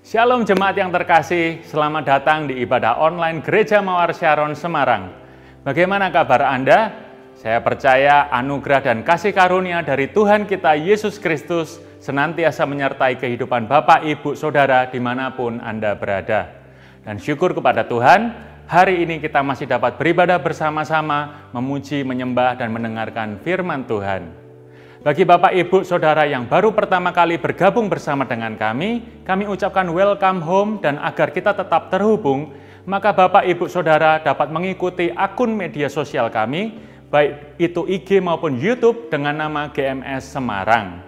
Shalom jemaat yang terkasih, selamat datang di ibadah online Gereja Mawar Sharon Semarang. Bagaimana kabar Anda? Saya percaya anugerah dan kasih karunia dari Tuhan kita Yesus Kristus senantiasa menyertai kehidupan Bapak, Ibu, Saudara di mana pun Anda berada. Dan syukur kepada Tuhan, hari ini kita masih dapat beribadah bersama-sama, memuji, menyembah, dan mendengarkan firman Tuhan. Bagi Bapak, Ibu, Saudara yang baru pertama kali bergabung bersama dengan kami, kami ucapkan welcome home dan agar kita tetap terhubung, maka Bapak, Ibu, Saudara dapat mengikuti akun media sosial kami, baik itu IG maupun YouTube dengan nama GMS Semarang.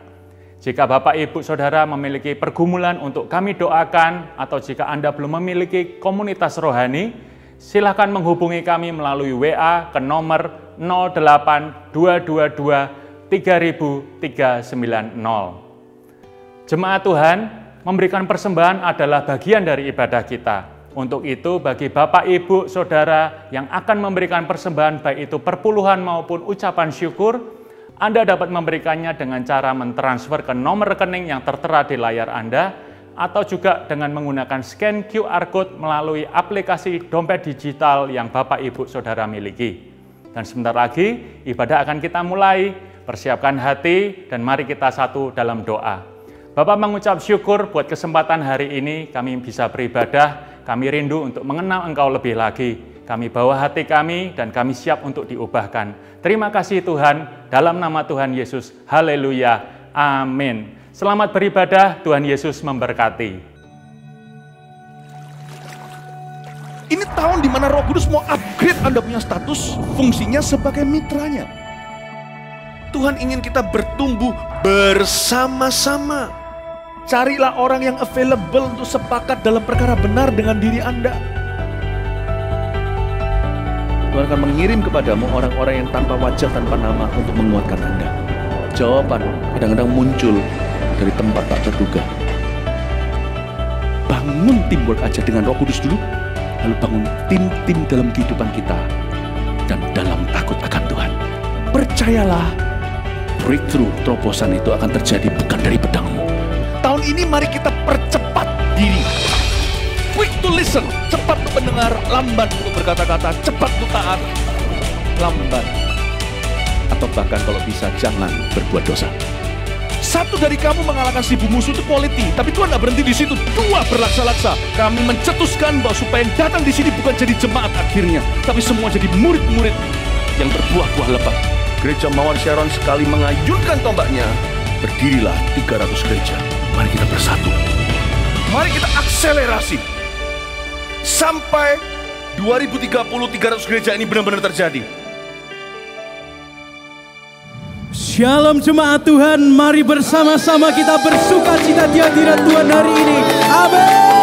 Jika Bapak, Ibu, Saudara memiliki pergumulan untuk kami doakan, atau jika Anda belum memiliki komunitas rohani, silakan menghubungi kami melalui WA ke nomor 08222 3390. Jemaat Tuhan, memberikan persembahan adalah bagian dari ibadah kita. Untuk itu, bagi Bapak, Ibu, Saudara yang akan memberikan persembahan baik itu perpuluhan maupun ucapan syukur, Anda dapat memberikannya dengan cara mentransfer ke nomor rekening yang tertera di layar Anda, atau juga dengan menggunakan scan QR Code melalui aplikasi dompet digital yang Bapak, Ibu, Saudara miliki. Dan sebentar lagi, ibadah akan kita mulai. Persiapkan hati dan mari kita satu dalam doa. Bapak mengucap syukur buat kesempatan hari ini kami bisa beribadah, kami rindu untuk mengenal Engkau lebih lagi. Kami bawa hati kami dan kami siap untuk diubahkan. Terima kasih Tuhan, dalam nama Tuhan Yesus. Haleluya. Amin. Selamat beribadah, Tuhan Yesus memberkati. Ini tahun di mana Roh Kudus mau upgrade Anda punya status fungsinya sebagai mitranya. Tuhan ingin kita bertumbuh bersama-sama. Carilah orang yang available untuk sepakat dalam perkara benar dengan diri Anda. Tuhan akan mengirim kepadamu orang-orang yang tanpa wajah, tanpa nama untuk menguatkan Anda. Jawaban kadang-kadang muncul dari tempat tak terduga. Bangun teamwork aja dengan roh kudus dulu, lalu bangun tim-tim dalam kehidupan kita dan dalam takut akan Tuhan. Percayalah, breakthrough terobosan itu akan terjadi bukan dari pedangmu. Tahun ini mari kita percepat diri. Quick to listen, cepat mendengar, lambat untuk berkata-kata, cepat untuk taat, lambat. Atau bahkan kalau bisa jangan berbuat dosa. Satu dari kamu mengalahkan seribu musuh itu quality, tapi Tuhan tidak berhenti di situ. Dua berlaksa-laksa. Kami mencetuskan bahwa supaya yang datang di sini bukan jadi jemaat akhirnya, tapi semua jadi murid-murid yang berbuah-buah lebat. Gereja Mawar Sharon sekali mengayunkan tombaknya, berdirilah 300 gereja. Mari kita bersatu. Mari kita akselerasi. Sampai 2030 300 gereja ini benar-benar terjadi. Shalom jemaat Tuhan, mari bersama-sama kita bersuka cita di hadirat Tuhan hari ini. Amin.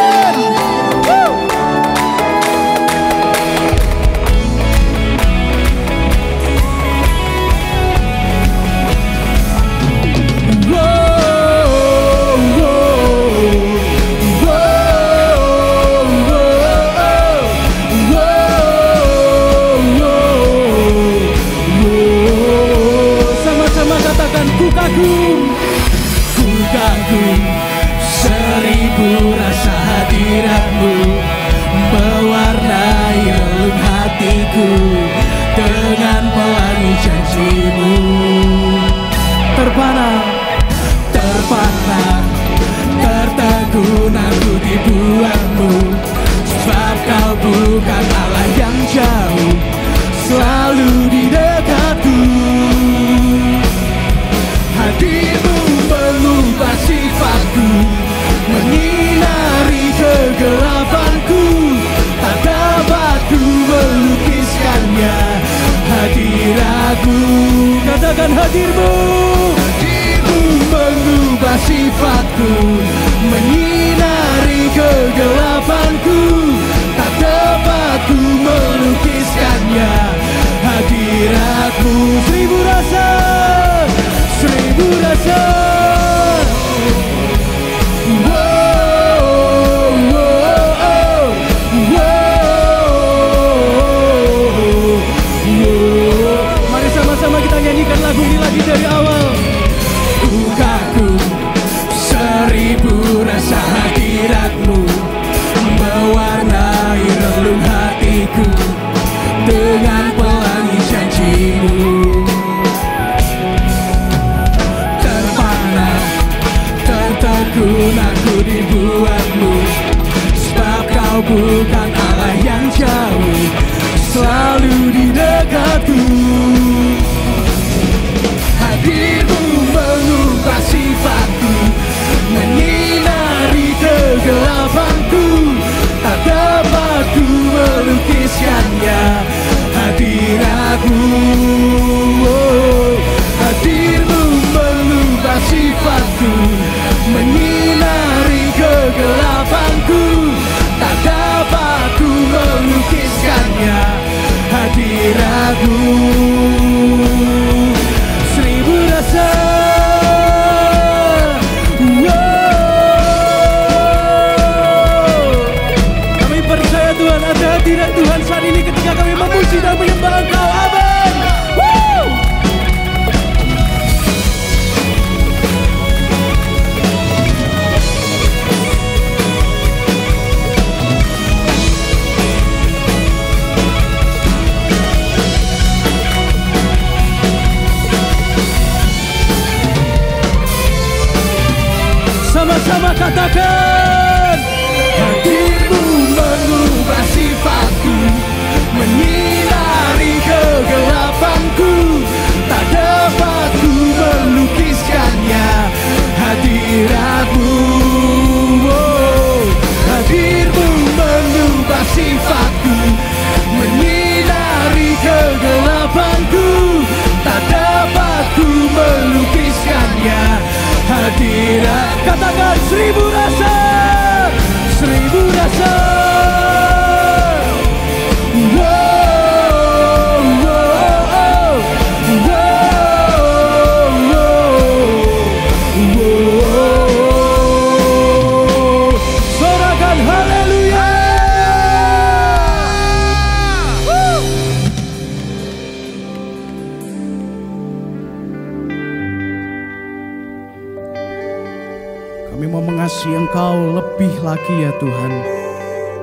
Mengasihi Engkau lebih lagi ya Tuhan.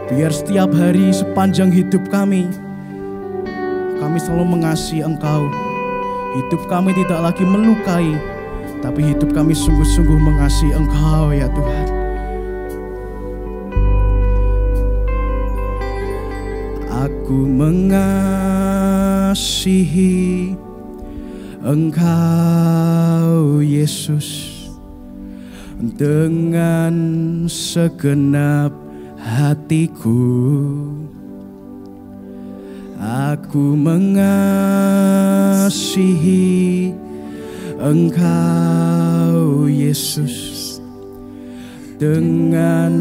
Biar setiap hari sepanjang hidup kami, kami selalu mengasihi Engkau. Hidup kami tidak lagi melukai, tapi hidup kami sungguh-sungguh mengasihi Engkau ya Tuhan. Aku mengasihi Engkau Yesus dengan segenap hatiku Aku mengasihi Engkau Yesus. Dengan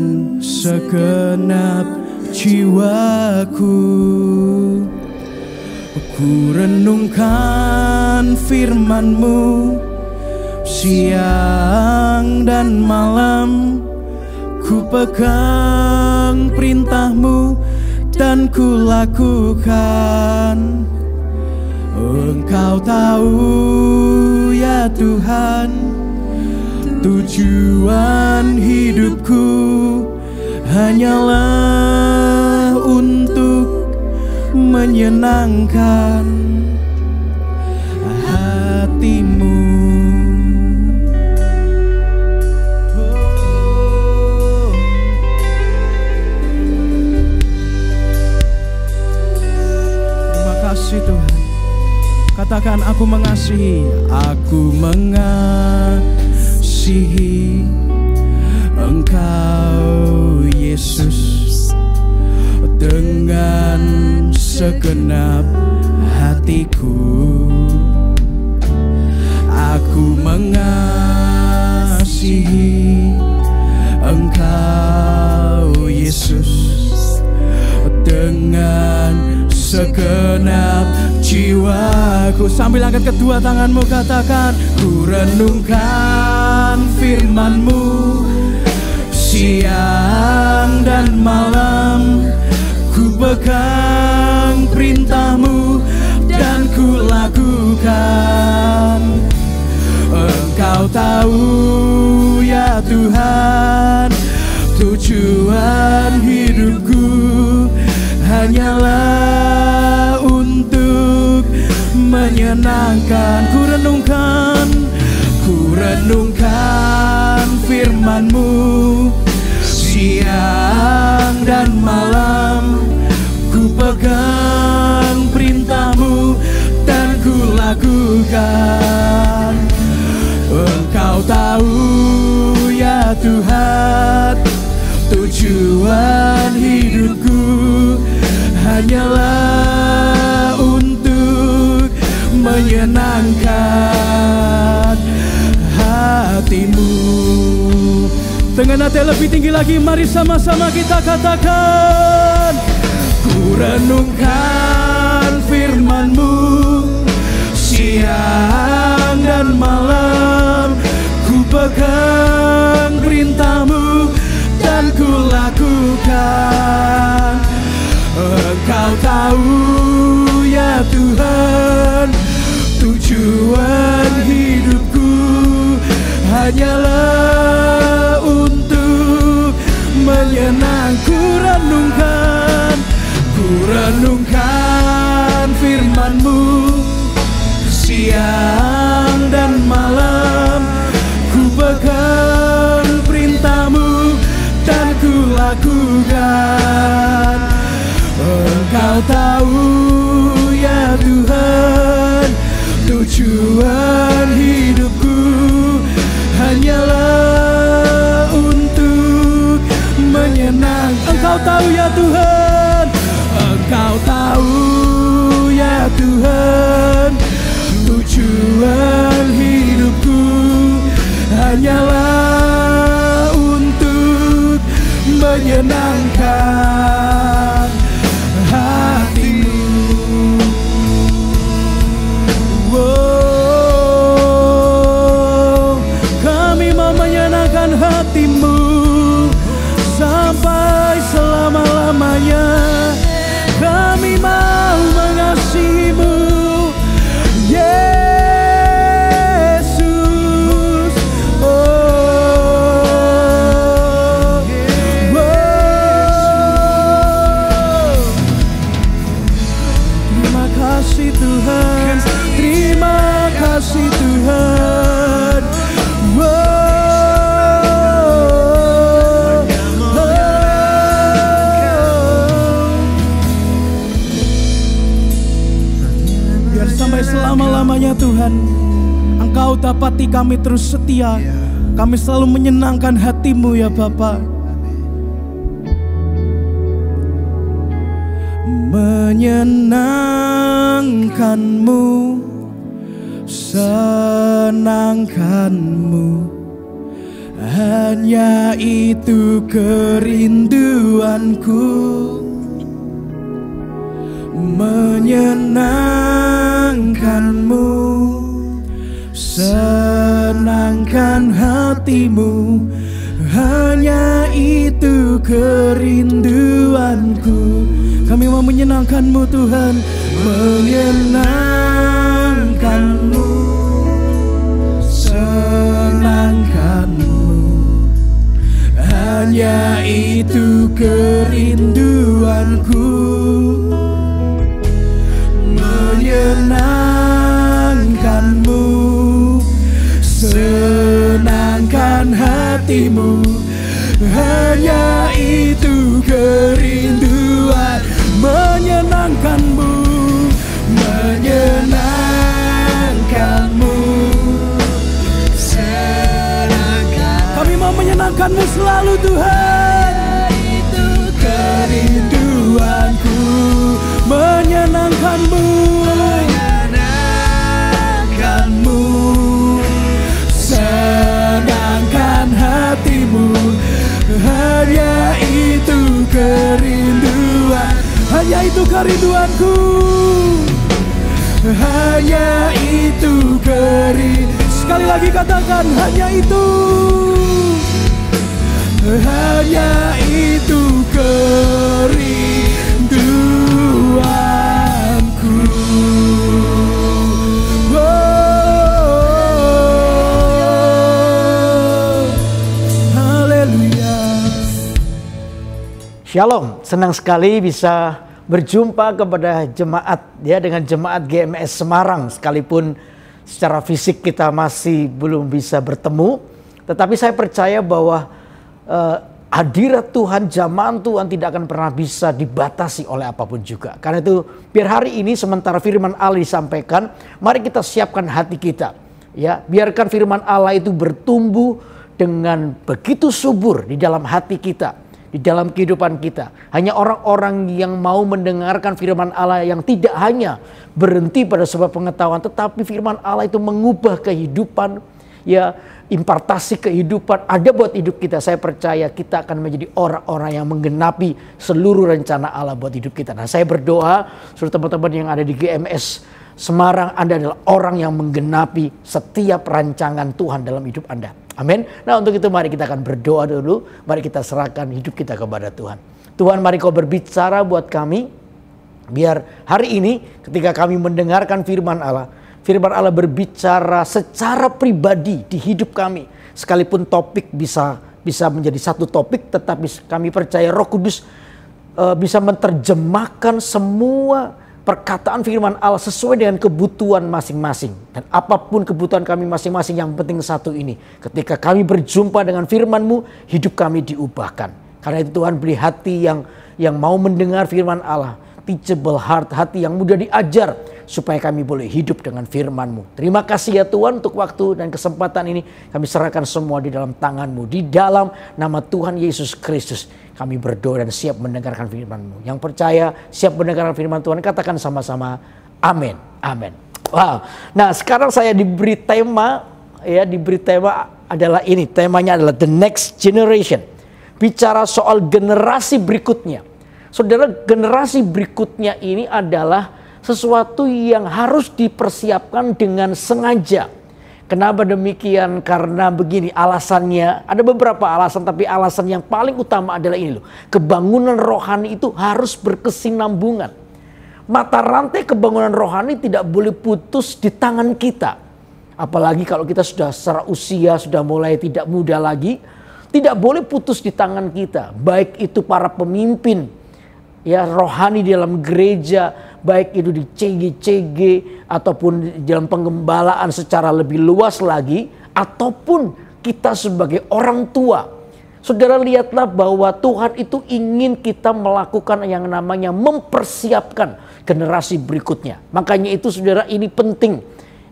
segenap jiwaku Ku renungkan firman-Mu siang dan malam Ku pegang perintahmu dan ku lakukan. Engkau tahu ya Tuhan Tujuan hidupku hanyalah untuk menyenangkan kasih Tuhan. Katakan aku mengasihi Aku mengasihi Engkau Yesus Dengan segenap hatiku. Aku mengasihi Engkau Yesus dengan segenap jiwaku. Sambil angkat kedua tanganmu katakan Ku renungkan firmanmu Siang dan malam. Ku pegang perintahmu Dan ku lakukan. Engkau tahu ya Tuhan Tujuan hidupku hanyalah untuk menyenangkan. Ku renungkan, ku renungkan firmanmu Siang dan malam. Ku pegang perintahmu Dan ku lakukan. Engkau tahu ya Tuhan tujuan hidup hanyalah untuk menyenangkan hatimu. Dengan hati lebih tinggi lagi, mari sama-sama kita katakan. Ku renungkan firmanmu siang firmanmu siang dan malam ku pegang perintahmu dan ku lakukan. Engkau tahu ya Tuhan tujuan hidupku hanyalah untuk menyenang Engkau tahu ya Tuhan hanyalah selama-lamanya Tuhan, Engkau dapati kami terus setia. Kami selalu menyenangkan hatimu ya Bapak. menyenangkanmu, senangkanmu. Hanya itu kerinduanku menyenangkanmu, senangkan hatimu. Hanya itu kerinduanku. Kami mau menyenangkanmu Tuhan, menyenangkanmu, senangkanmu. Hanya itu kerinduanku hatimu. Hanya itu kerinduan menyenangkanmu menyenangkanmu. Kami mau menyenangkanmu selalu Tuhan kerinduan. Hanya itu kerinduanku. Hanya itu kerinduan sekali lagi katakan hanya itu. Hanya itu kerinduanku Shalom, senang sekali bisa berjumpa kepada jemaat ya dengan jemaat GMS Semarang sekalipun secara fisik kita masih belum bisa bertemu, tetapi saya percaya bahwa eh, hadirat Tuhan, zaman Tuhan tidak akan pernah bisa dibatasi oleh apa pun juga. Karena itu biar hari ini sementara firman Allah disampaikan, mari kita siapkan hati kita. Ya, biarkan firman Allah itu bertumbuh dengan begitu subur di dalam hati kita. Di dalam kehidupan kita. Hanya orang-orang yang mau mendengarkan firman Allah yang tidak hanya berhenti pada sebuah pengetahuan, tetapi firman Allah itu mengubah kehidupan, ya impartasi kehidupan ada buat hidup kita. Saya percaya kita akan menjadi orang-orang yang menggenapi seluruh rencana Allah buat hidup kita. Nah saya berdoa seluruh teman-teman yang ada di GMS Semarang Anda adalah orang yang menggenapi setiap rancangan Tuhan dalam hidup Anda. Amin. Nah untuk itu mari kita akan berdoa dulu. Mari kita serahkan hidup kita kepada Tuhan. Tuhan mari kau berbicara buat kami. Biar hari ini ketika kami mendengarkan firman Allah. Firman Allah berbicara secara pribadi di hidup kami. Sekalipun topik bisa bisa menjadi satu topik. Tetapi kami percaya roh kudus uh, bisa menerjemahkan semua perkataan firman Allah sesuai dengan kebutuhan masing-masing. Dan apa pun kebutuhan kami masing-masing yang penting satu ini. Ketika kami berjumpa dengan firman-Mu, hidup kami diubahkan. Karena itu Tuhan beri hati yang yang mau mendengar firman Allah. Teachable heart, hati yang mudah diajar. Supaya kami boleh hidup dengan firman-Mu. Terima kasih ya Tuhan untuk waktu dan kesempatan ini. Kami serahkan semua di dalam tangan-Mu. Di dalam nama Tuhan Yesus Kristus kami berdoa dan siap mendengarkan firman-Mu. Yang percaya siap mendengarkan firman Tuhan, katakan sama-sama amin. Amin. Wow. Nah, sekarang saya diberi tema ya, diberi tema adalah ini. Temanya adalah the next generation. Bicara soal generasi berikutnya. Saudara, generasi berikutnya ini adalah sesuatu yang harus dipersiapkan dengan sengaja Kenapa demikian? Karena begini alasannya, ada beberapa alasan tapi alasan yang paling utama adalah ini loh. Kebangunan rohani itu harus berkesinambungan. Mata rantai kebangunan rohani tidak boleh putus di tangan kita. Apalagi kalau kita sudah secara usia sudah mulai tidak muda lagi, tidak boleh putus di tangan kita. Baik itu para pemimpin, ya rohani dalam gereja, baik itu di CG-CG ataupun dalam penggembalaan secara lebih luas lagi ataupun kita sebagai orang tua. Saudara lihatlah bahwa Tuhan itu ingin kita melakukan yang namanya mempersiapkan generasi berikutnya. Makanya itu saudara ini penting.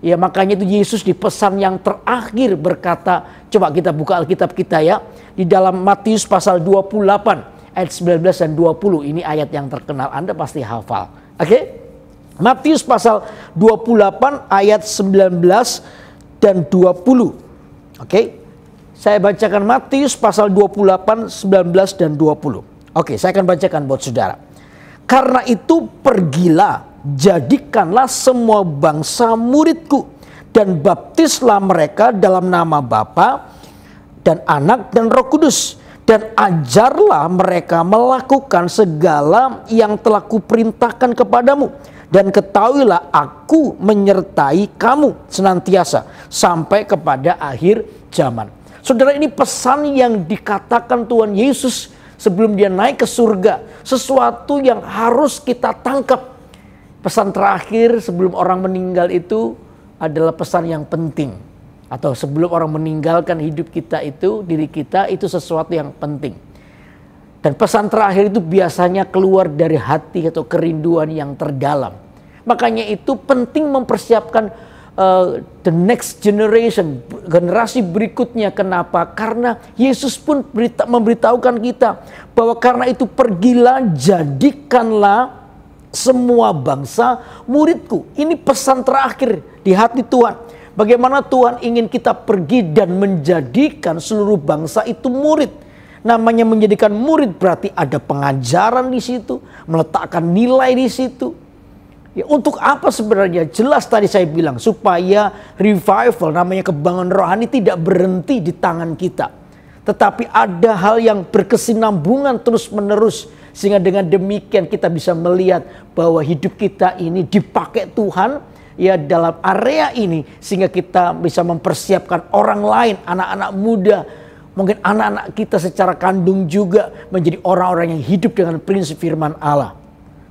Ya makanya itu Yesus di pesan yang terakhir berkata, coba kita buka Alkitab kita ya. Di dalam Matius pasal 28 ayat 19 dan 20 ini ayat yang terkenal Anda pasti hafal. Oke? Okay? Matius pasal 28 ayat 19 dan 20. Oke? Okay? Saya bacakan Matius pasal 28 19 dan 20. Oke, saya akan bacakan buat saudara. Karena itu pergilah, jadikanlah semua bangsa muridku dan baptislah mereka dalam nama Bapa dan Anak dan Roh Kudus dan ajarlah mereka melakukan segala yang telah kuperintahkan kepadamu dan ketahuilah aku menyertai kamu senantiasa sampai kepada akhir zaman. Saudara ini pesan yang dikatakan Tuhan Yesus sebelum dia naik ke surga, sesuatu yang harus kita tangkap. Pesan terakhir sebelum orang meninggal itu adalah pesan yang penting atau sebelum orang meninggalkan hidup kita itu, diri kita itu sesuatu yang penting. Dan pesan terakhir itu biasanya keluar dari hati atau kerinduan yang terdalam. Makanya itu penting mempersiapkan uh, the next generation, generasi berikutnya. Kenapa? Karena Yesus pun berita, memberitahukan kita bahwa karena itu pergilah jadikanlah semua bangsa muridku. Ini pesan terakhir di hati Tuhan. Bagaimana Tuhan ingin kita pergi dan menjadikan seluruh bangsa itu murid. Namanya menjadikan murid berarti ada pengajaran di situ, meletakkan nilai di situ. Ya, untuk apa sebenarnya? Jelas tadi saya bilang supaya revival namanya kebangun rohani tidak berhenti di tangan kita. Tetapi ada hal yang berkesinambungan terus-menerus sehingga dengan demikian kita bisa melihat bahwa hidup kita ini dipakai Tuhan ya dalam area ini sehingga kita bisa mempersiapkan orang lain, anak-anak muda, mungkin anak-anak kita secara kandung juga menjadi orang-orang yang hidup dengan prinsip firman Allah.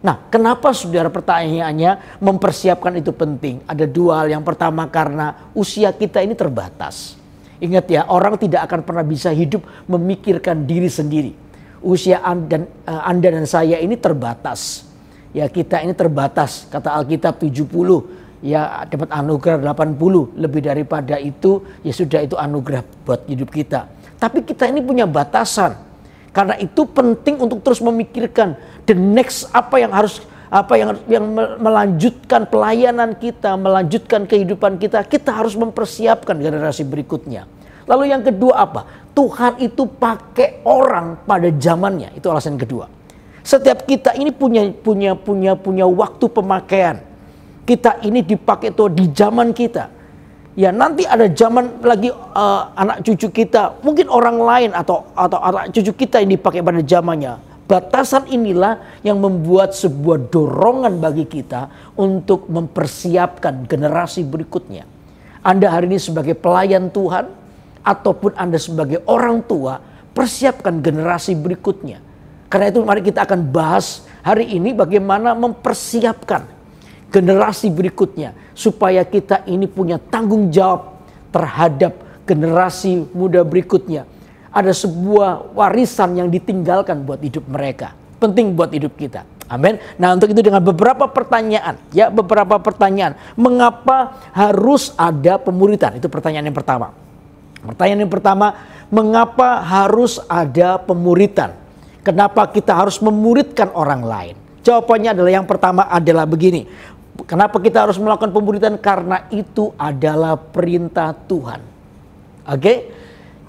Nah, kenapa saudara pertanyaannya mempersiapkan itu penting? Ada dua hal. Yang pertama karena usia kita ini terbatas. Ingat ya, orang tidak akan pernah bisa hidup memikirkan diri sendiri. Usia anda, eh, anda dan saya ini terbatas. Ya kita ini terbatas. Kata Alkitab 70 ya dapat anugerah 80 lebih daripada itu ya sudah itu anugerah buat hidup kita tapi kita ini punya batasan Karena itu penting untuk terus memikirkan the next apa yang harus apa yang yang melanjutkan pelayanan kita, melanjutkan kehidupan kita, kita harus mempersiapkan generasi berikutnya. Lalu yang kedua apa? Tuhan itu pakai orang pada zamannya. Itu alasan kedua. Setiap kita ini punya punya punya punya waktu pemakaian. Kita ini dipakai tuh di zaman kita ya nanti ada zaman lagi uh, anak cucu kita, mungkin orang lain atau atau anak cucu kita yang dipakai pada zamannya. Batasan inilah yang membuat sebuah dorongan bagi kita untuk mempersiapkan generasi berikutnya. Anda hari ini sebagai pelayan Tuhan ataupun Anda sebagai orang tua, persiapkan generasi berikutnya. Karena itu mari kita akan bahas hari ini bagaimana mempersiapkan generasi berikutnya supaya kita ini punya tanggung jawab terhadap generasi muda berikutnya. Ada sebuah warisan yang ditinggalkan buat hidup mereka. Penting buat hidup kita. Amin. Nah, untuk itu dengan beberapa pertanyaan, ya, beberapa pertanyaan. Mengapa harus ada pemuritan? Itu pertanyaan yang pertama. Pertanyaan yang pertama, mengapa harus ada pemuritan? Kenapa kita harus memuridkan orang lain? Jawabannya adalah yang pertama adalah begini. Kenapa kita harus melakukan pemuridan? Karena itu adalah perintah Tuhan. Oke? Okay?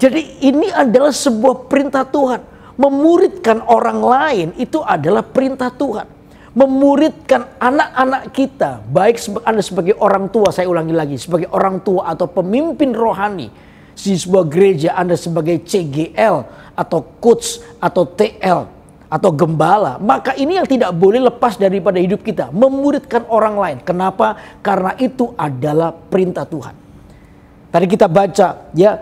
Jadi ini adalah sebuah perintah Tuhan. Memuridkan orang lain itu adalah perintah Tuhan. Memuridkan anak-anak kita, baik Anda sebagai orang tua, saya ulangi lagi, sebagai orang tua atau pemimpin rohani di sebuah gereja, Anda sebagai CGL atau coach atau TL, atau gembala, maka ini yang tidak boleh lepas daripada hidup kita, memuridkan orang lain. Kenapa? Karena itu adalah perintah Tuhan. Tadi kita baca ya,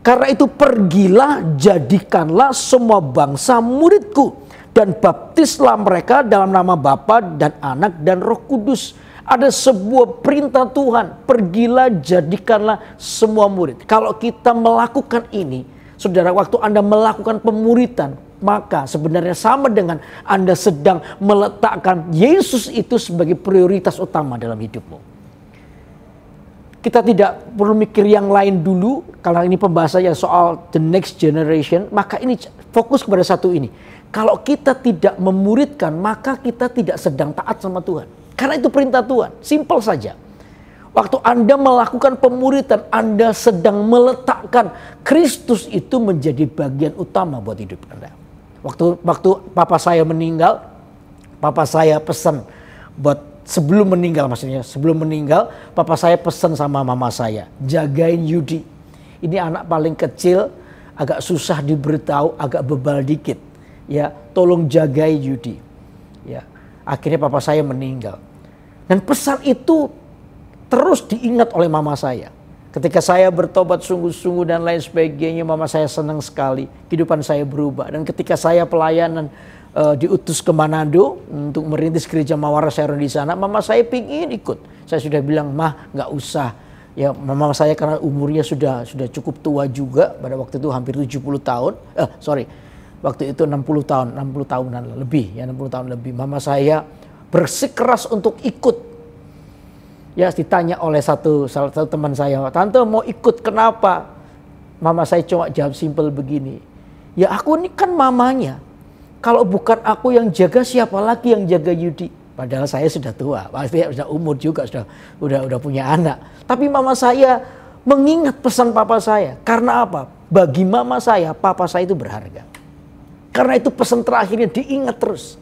karena itu pergilah jadikanlah semua bangsa muridku dan baptislah mereka dalam nama Bapa dan Anak dan Roh Kudus. Ada sebuah perintah Tuhan, pergilah jadikanlah semua murid. Kalau kita melakukan ini, Saudara, waktu Anda melakukan pemuritan, maka sebenarnya sama dengan Anda sedang meletakkan Yesus itu sebagai prioritas utama dalam hidupmu. Kita tidak perlu mikir yang lain dulu, karena ini pembahasannya soal the next generation, maka ini fokus kepada satu ini. Kalau kita tidak memuridkan, maka kita tidak sedang taat sama Tuhan. Karena itu perintah Tuhan, simple saja. Waktu Anda melakukan pemuritan, Anda sedang meletakkan Kristus itu menjadi bagian utama buat hidup Anda. Waktu waktu papa saya meninggal, papa saya pesan buat sebelum meninggal maksudnya, sebelum meninggal, papa saya pesan sama mama saya, jagain Yudi. Ini anak paling kecil, agak susah diberitahu, agak bebal dikit. Ya, tolong jagai Yudi. Ya, akhirnya papa saya meninggal. Dan pesan itu terus diingat oleh mama saya. Ketika saya bertobat sungguh-sungguh dan lain sebagainya, mama saya senang sekali. Kehidupan saya berubah. Dan ketika saya pelayanan uh, diutus ke Manado untuk merintis gereja Mawar Sharon di sana, mama saya pingin ikut. Saya sudah bilang, mah nggak usah. Ya mama saya karena umurnya sudah sudah cukup tua juga pada waktu itu hampir 70 tahun. Eh sorry, waktu itu 60 tahun, 60 tahunan lebih ya 60 tahun lebih. Mama saya bersikeras untuk ikut ya ditanya oleh satu salah satu teman saya, tante mau ikut kenapa? Mama saya cuma jawab simpel begini, ya aku ini kan mamanya. Kalau bukan aku yang jaga, siapa lagi yang jaga Yudi? Padahal saya sudah tua, pasti sudah umur juga, sudah udah udah punya anak. Tapi mama saya mengingat pesan papa saya. Karena apa? Bagi mama saya, papa saya itu berharga. Karena itu pesan terakhirnya diingat terus.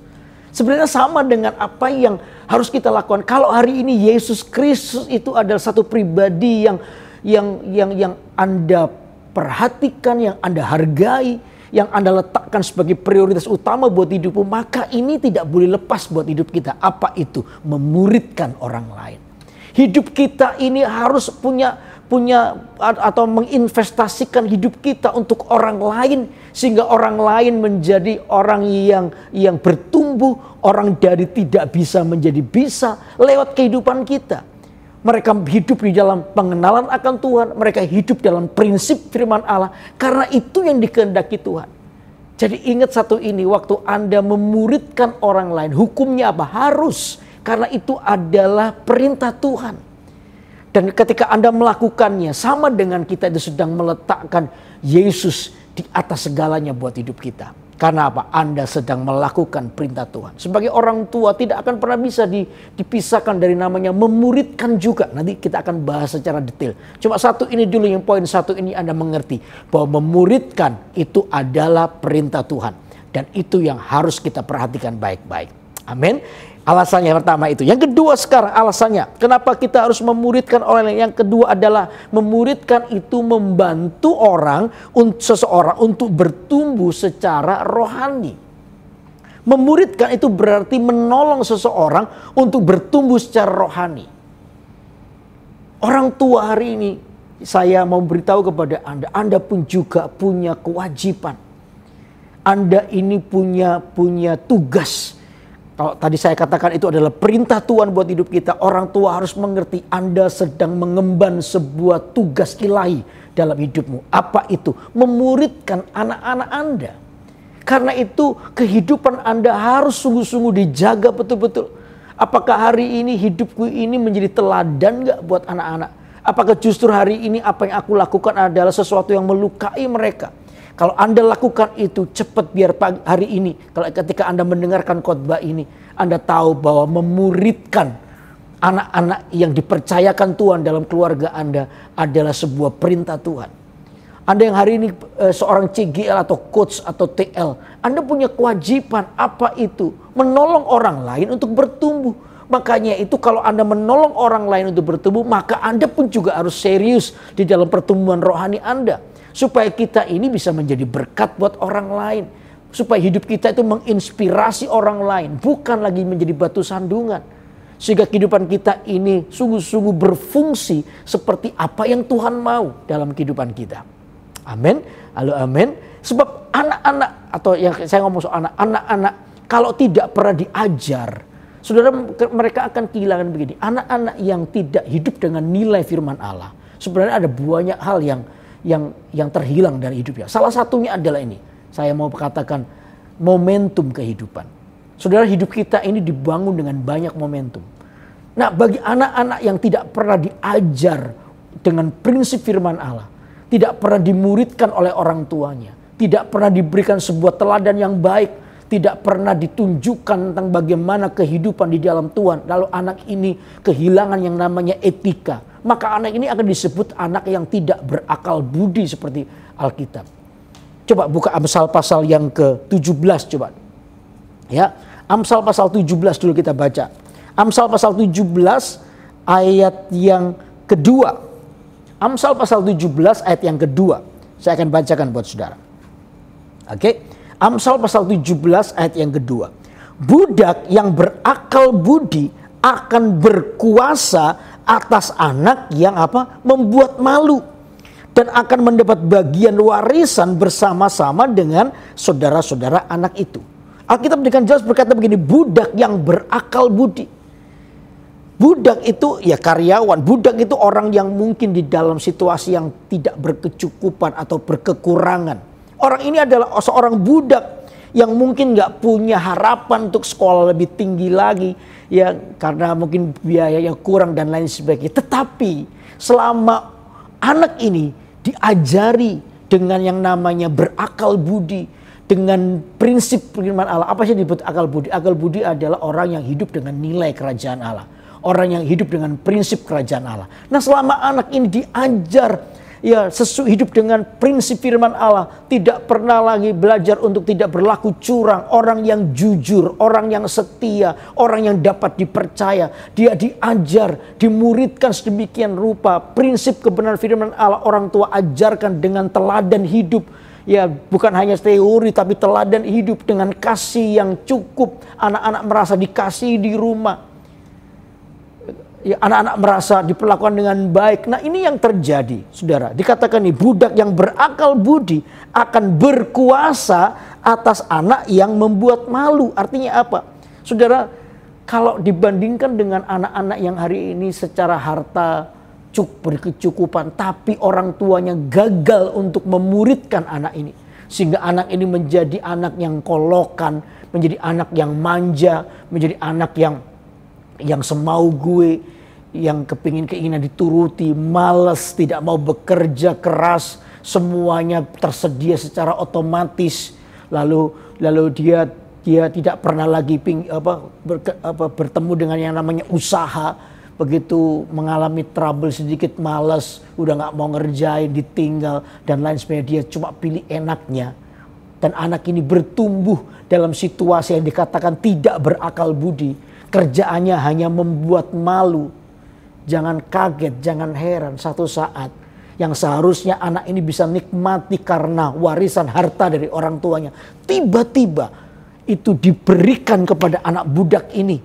Sebenarnya sama dengan apa yang harus kita lakukan. Kalau hari ini Yesus Kristus itu adalah satu pribadi yang yang yang yang Anda perhatikan, yang Anda hargai, yang Anda letakkan sebagai prioritas utama buat hidupmu, maka ini tidak boleh lepas buat hidup kita. Apa itu? Memuridkan orang lain. Hidup kita ini harus punya punya atau menginvestasikan hidup kita untuk orang lain sehingga orang lain menjadi orang yang yang bertumbuh, orang dari tidak bisa menjadi bisa lewat kehidupan kita. Mereka hidup di dalam pengenalan akan Tuhan, mereka hidup dalam prinsip firman Allah karena itu yang dikehendaki Tuhan. Jadi ingat satu ini, waktu Anda memuridkan orang lain, hukumnya apa? Harus, karena itu adalah perintah Tuhan. Dan ketika Anda melakukannya, sama dengan kita itu sedang meletakkan Yesus di atas segalanya buat hidup kita. Karena apa? Anda sedang melakukan perintah Tuhan. Sebagai orang tua tidak akan pernah bisa di, dipisahkan dari namanya memuridkan juga. Nanti kita akan bahas secara detail. Cuma satu ini dulu yang poin satu ini Anda mengerti. Bahwa memuridkan itu adalah perintah Tuhan. Dan itu yang harus kita perhatikan baik-baik. Amin. Alasannya pertama itu. Yang kedua sekarang alasannya. Kenapa kita harus memuridkan orang lain. Yang kedua adalah memuridkan itu membantu orang, seseorang untuk bertumbuh secara rohani. Memuridkan itu berarti menolong seseorang untuk bertumbuh secara rohani. Orang tua hari ini saya mau beritahu kepada Anda, Anda pun juga punya kewajiban. Anda ini punya punya tugas kalau tadi saya katakan itu adalah perintah Tuhan buat hidup kita. Orang tua harus mengerti Anda sedang mengemban sebuah tugas ilahi dalam hidupmu. Apa itu? Memuridkan anak-anak Anda. Karena itu kehidupan Anda harus sungguh-sungguh dijaga betul-betul. Apakah hari ini hidupku ini menjadi teladan gak buat anak-anak? Apakah justru hari ini apa yang aku lakukan adalah sesuatu yang melukai mereka? Kalau Anda lakukan itu cepat biar pagi, hari ini. Kalau ketika Anda mendengarkan khotbah ini, Anda tahu bahwa memuridkan anak-anak yang dipercayakan Tuhan dalam keluarga Anda adalah sebuah perintah Tuhan. Anda yang hari ini e, seorang CGL atau coach atau TL, Anda punya kewajiban apa itu? Menolong orang lain untuk bertumbuh. Makanya itu kalau Anda menolong orang lain untuk bertumbuh, maka Anda pun juga harus serius di dalam pertumbuhan rohani Anda. Supaya kita ini bisa menjadi berkat buat orang lain. Supaya hidup kita itu menginspirasi orang lain. Bukan lagi menjadi batu sandungan. Sehingga kehidupan kita ini sungguh-sungguh berfungsi seperti apa yang Tuhan mau dalam kehidupan kita. Amin. Halo amin. Sebab anak-anak atau yang saya ngomong soal anak, anak-anak kalau tidak pernah diajar, saudara mereka akan kehilangan begini. Anak-anak yang tidak hidup dengan nilai firman Allah, sebenarnya ada banyak hal yang yang yang terhilang dari hidupnya. Salah satunya adalah ini. Saya mau katakan momentum kehidupan. Saudara hidup kita ini dibangun dengan banyak momentum. Nah, bagi anak-anak yang tidak pernah diajar dengan prinsip firman Allah, tidak pernah dimuridkan oleh orang tuanya, tidak pernah diberikan sebuah teladan yang baik, tidak pernah ditunjukkan tentang bagaimana kehidupan di dalam Tuhan. Lalu anak ini kehilangan yang namanya etika, maka anak ini akan disebut anak yang tidak berakal budi seperti Alkitab. Coba buka Amsal pasal yang ke-17 coba. Ya, Amsal pasal 17 dulu kita baca. Amsal pasal 17 ayat yang kedua. Amsal pasal 17 ayat yang kedua. Saya akan bacakan buat saudara. Oke. Amsal pasal 17 ayat yang kedua. Budak yang berakal budi akan berkuasa atas anak yang apa? Membuat malu dan akan mendapat bagian warisan bersama-sama dengan saudara-saudara anak itu. Alkitab dengan jelas berkata begini, budak yang berakal budi. Budak itu ya karyawan, budak itu orang yang mungkin di dalam situasi yang tidak berkecukupan atau berkekurangan. Orang ini adalah seorang budak yang mungkin nggak punya harapan untuk sekolah lebih tinggi lagi ya karena mungkin biaya yang kurang dan lain sebagainya. Tetapi selama anak ini diajari dengan yang namanya berakal budi, dengan prinsip firman Allah. Apa sih disebut akal budi? Akal budi adalah orang yang hidup dengan nilai kerajaan Allah. Orang yang hidup dengan prinsip kerajaan Allah. Nah selama anak ini diajar ya sesu hidup dengan prinsip firman Allah, tidak pernah lagi belajar untuk tidak berlaku curang, orang yang jujur, orang yang setia, orang yang dapat dipercaya. Dia diajar, dimuridkan sedemikian rupa prinsip kebenaran firman Allah orang tua ajarkan dengan teladan hidup. Ya bukan hanya teori tapi teladan hidup dengan kasih yang cukup. Anak-anak merasa dikasih di rumah anak-anak merasa diperlakukan dengan baik. Nah ini yang terjadi, saudara. Dikatakan nih budak yang berakal budi akan berkuasa atas anak yang membuat malu. Artinya apa? Saudara, kalau dibandingkan dengan anak-anak yang hari ini secara harta cuk berkecukupan, tapi orang tuanya gagal untuk memuridkan anak ini. Sehingga anak ini menjadi anak yang kolokan, menjadi anak yang manja, menjadi anak yang yang semau gue, yang kepingin keinginan dituruti, males, tidak mau bekerja keras, semuanya tersedia secara otomatis. Lalu lalu dia dia tidak pernah lagi ping, apa, ber, apa, bertemu dengan yang namanya usaha, begitu mengalami trouble sedikit malas, udah nggak mau ngerjain, ditinggal dan lain sebagainya, dia cuma pilih enaknya. Dan anak ini bertumbuh dalam situasi yang dikatakan tidak berakal budi. Kerjaannya hanya membuat malu. Jangan kaget, jangan heran satu saat yang seharusnya anak ini bisa nikmati karena warisan harta dari orang tuanya. Tiba-tiba itu diberikan kepada anak budak ini.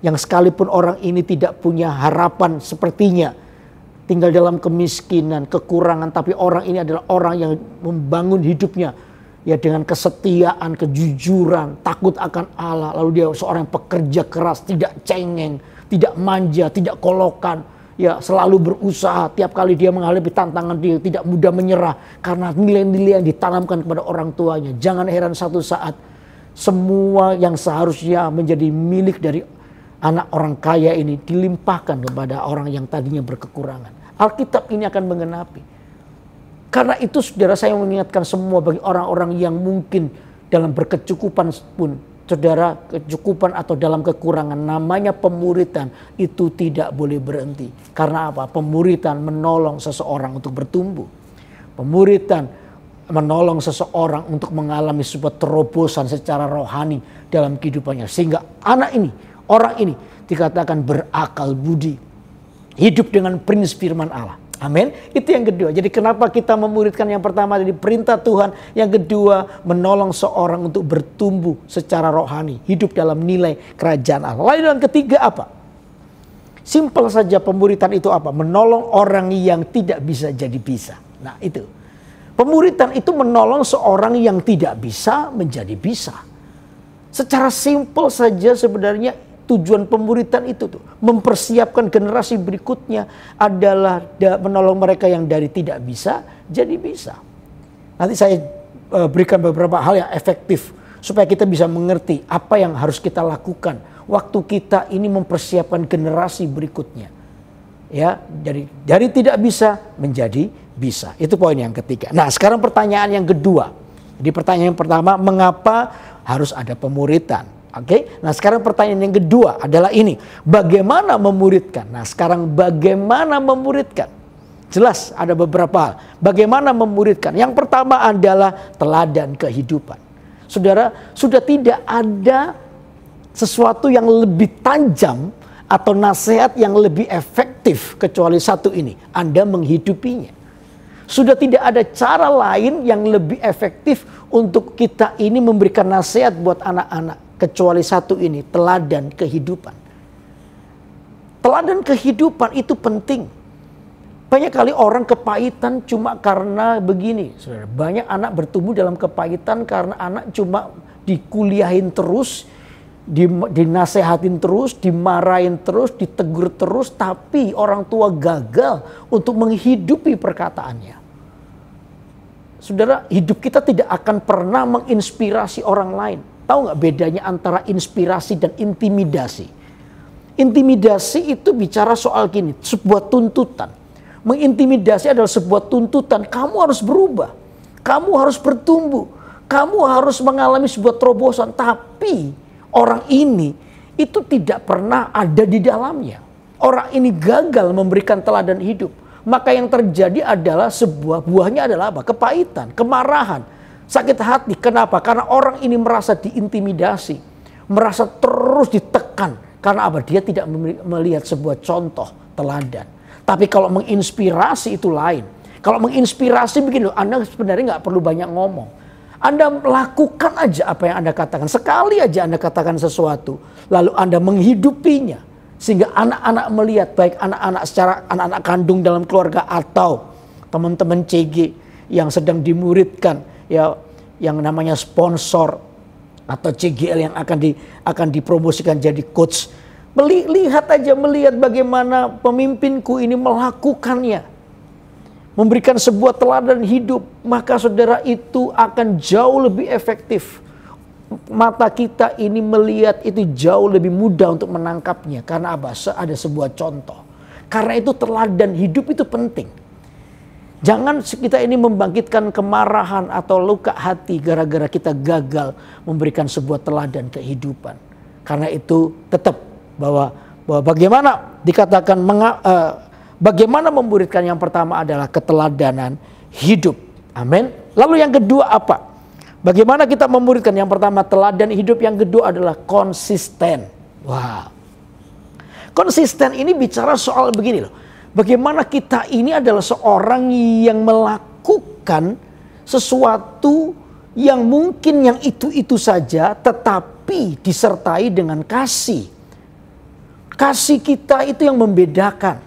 Yang sekalipun orang ini tidak punya harapan sepertinya. Tinggal dalam kemiskinan, kekurangan. Tapi orang ini adalah orang yang membangun hidupnya. Ya dengan kesetiaan, kejujuran, takut akan Allah. Lalu dia seorang pekerja keras, tidak cengeng, tidak manja, tidak kolokan ya selalu berusaha tiap kali dia menghadapi tantangan dia tidak mudah menyerah karena nilai-nilai yang ditanamkan kepada orang tuanya. Jangan heran satu saat semua yang seharusnya menjadi milik dari anak orang kaya ini dilimpahkan kepada orang yang tadinya berkekurangan. Alkitab ini akan mengenapi. Karena itu saudara saya mengingatkan semua bagi orang-orang yang mungkin dalam berkecukupan pun saudara kecukupan atau dalam kekurangan namanya pemuritan itu tidak boleh berhenti. Karena apa? Pemuritan menolong seseorang untuk bertumbuh. Pemuritan menolong seseorang untuk mengalami sebuah terobosan secara rohani dalam kehidupannya. Sehingga anak ini, orang ini dikatakan berakal budi. Hidup dengan prinsip firman Allah. Amin. Itu yang kedua. Jadi kenapa kita memuridkan yang pertama dari perintah Tuhan, yang kedua menolong seorang untuk bertumbuh secara rohani, hidup dalam nilai kerajaan Allah. Lalu yang ketiga apa? Simpel saja pemuritan itu apa? Menolong orang yang tidak bisa jadi bisa. Nah, itu. Pemuritan itu menolong seorang yang tidak bisa menjadi bisa. Secara simpel saja sebenarnya tujuan pemuritan itu tuh mempersiapkan generasi berikutnya adalah menolong mereka yang dari tidak bisa jadi bisa. Nanti saya uh, berikan beberapa hal yang efektif supaya kita bisa mengerti apa yang harus kita lakukan waktu kita ini mempersiapkan generasi berikutnya. Ya, dari dari tidak bisa menjadi bisa. Itu poin yang ketiga. Nah, sekarang pertanyaan yang kedua. Di pertanyaan yang pertama, mengapa harus ada pemuritan? Oke, okay? nah sekarang pertanyaan yang kedua adalah ini, bagaimana memuridkan? Nah sekarang bagaimana memuridkan? Jelas ada beberapa hal. Bagaimana memuridkan? Yang pertama adalah teladan kehidupan. Saudara, sudah tidak ada sesuatu yang lebih tajam atau nasihat yang lebih efektif kecuali satu ini. Anda menghidupinya. Sudah tidak ada cara lain yang lebih efektif untuk kita ini memberikan nasihat buat anak-anak kecuali satu ini, teladan kehidupan. Teladan kehidupan itu penting. Banyak kali orang kepahitan cuma karena begini. Banyak anak bertumbuh dalam kepahitan karena anak cuma dikuliahin terus, dinasehatin terus, dimarahin terus, ditegur terus, tapi orang tua gagal untuk menghidupi perkataannya. Saudara, hidup kita tidak akan pernah menginspirasi orang lain. Tahu nggak bedanya antara inspirasi dan intimidasi? Intimidasi itu bicara soal gini, sebuah tuntutan. Mengintimidasi adalah sebuah tuntutan, kamu harus berubah. Kamu harus bertumbuh. Kamu harus mengalami sebuah terobosan. Tapi orang ini itu tidak pernah ada di dalamnya. Orang ini gagal memberikan teladan hidup. Maka yang terjadi adalah sebuah buahnya adalah apa? Kepahitan, kemarahan, Sakit hati, kenapa? Karena orang ini merasa diintimidasi, merasa terus ditekan. Karena apa? Dia tidak melihat sebuah contoh teladan. Tapi kalau menginspirasi itu lain. Kalau menginspirasi begini, Anda sebenarnya nggak perlu banyak ngomong. Anda lakukan aja apa yang Anda katakan. Sekali aja Anda katakan sesuatu. Lalu Anda menghidupinya. Sehingga anak-anak melihat, baik anak-anak secara anak-anak kandung dalam keluarga atau teman-teman CG yang sedang dimuridkan ya yang namanya sponsor atau CGL yang akan di akan dipromosikan jadi coach. Melihat aja melihat bagaimana pemimpinku ini melakukannya. Memberikan sebuah teladan hidup, maka saudara itu akan jauh lebih efektif. Mata kita ini melihat itu jauh lebih mudah untuk menangkapnya karena apa? Ada sebuah contoh. Karena itu teladan hidup itu penting. Jangan kita ini membangkitkan kemarahan atau luka hati gara-gara kita gagal memberikan sebuah teladan kehidupan. Karena itu tetap bahwa bahwa bagaimana dikatakan menga, uh, bagaimana memuridkan yang pertama adalah keteladanan hidup. Amin. Lalu yang kedua apa? Bagaimana kita memuridkan? Yang pertama teladan hidup, yang kedua adalah konsisten. Wah. Konsisten ini bicara soal begini loh. Bagaimana kita ini adalah seorang yang melakukan sesuatu yang mungkin yang itu-itu saja tetapi disertai dengan kasih. Kasih kita itu yang membedakan.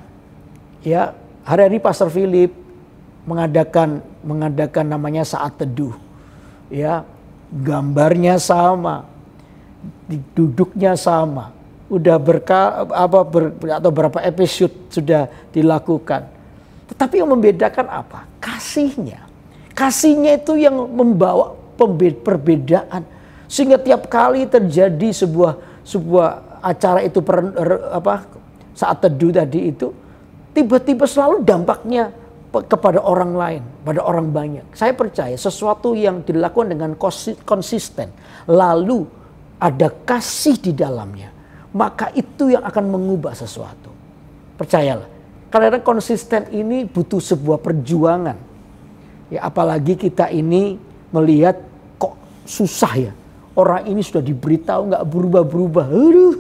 Ya, hari-hari Pastor Philip mengadakan mengadakan namanya saat teduh. Ya, gambarnya sama, duduknya sama, udah berka apa ber, atau berapa episode sudah dilakukan. Tetapi yang membedakan apa? Kasihnya. Kasihnya itu yang membawa perbedaan sehingga tiap kali terjadi sebuah sebuah acara itu per, apa saat teduh tadi itu tiba-tiba selalu dampaknya kepada orang lain, pada orang banyak. Saya percaya sesuatu yang dilakukan dengan konsisten, lalu ada kasih di dalamnya maka itu yang akan mengubah sesuatu. Percayalah. Karena konsisten ini butuh sebuah perjuangan. Ya apalagi kita ini melihat kok susah ya. Orang ini sudah diberitahu nggak berubah-berubah. Aduh.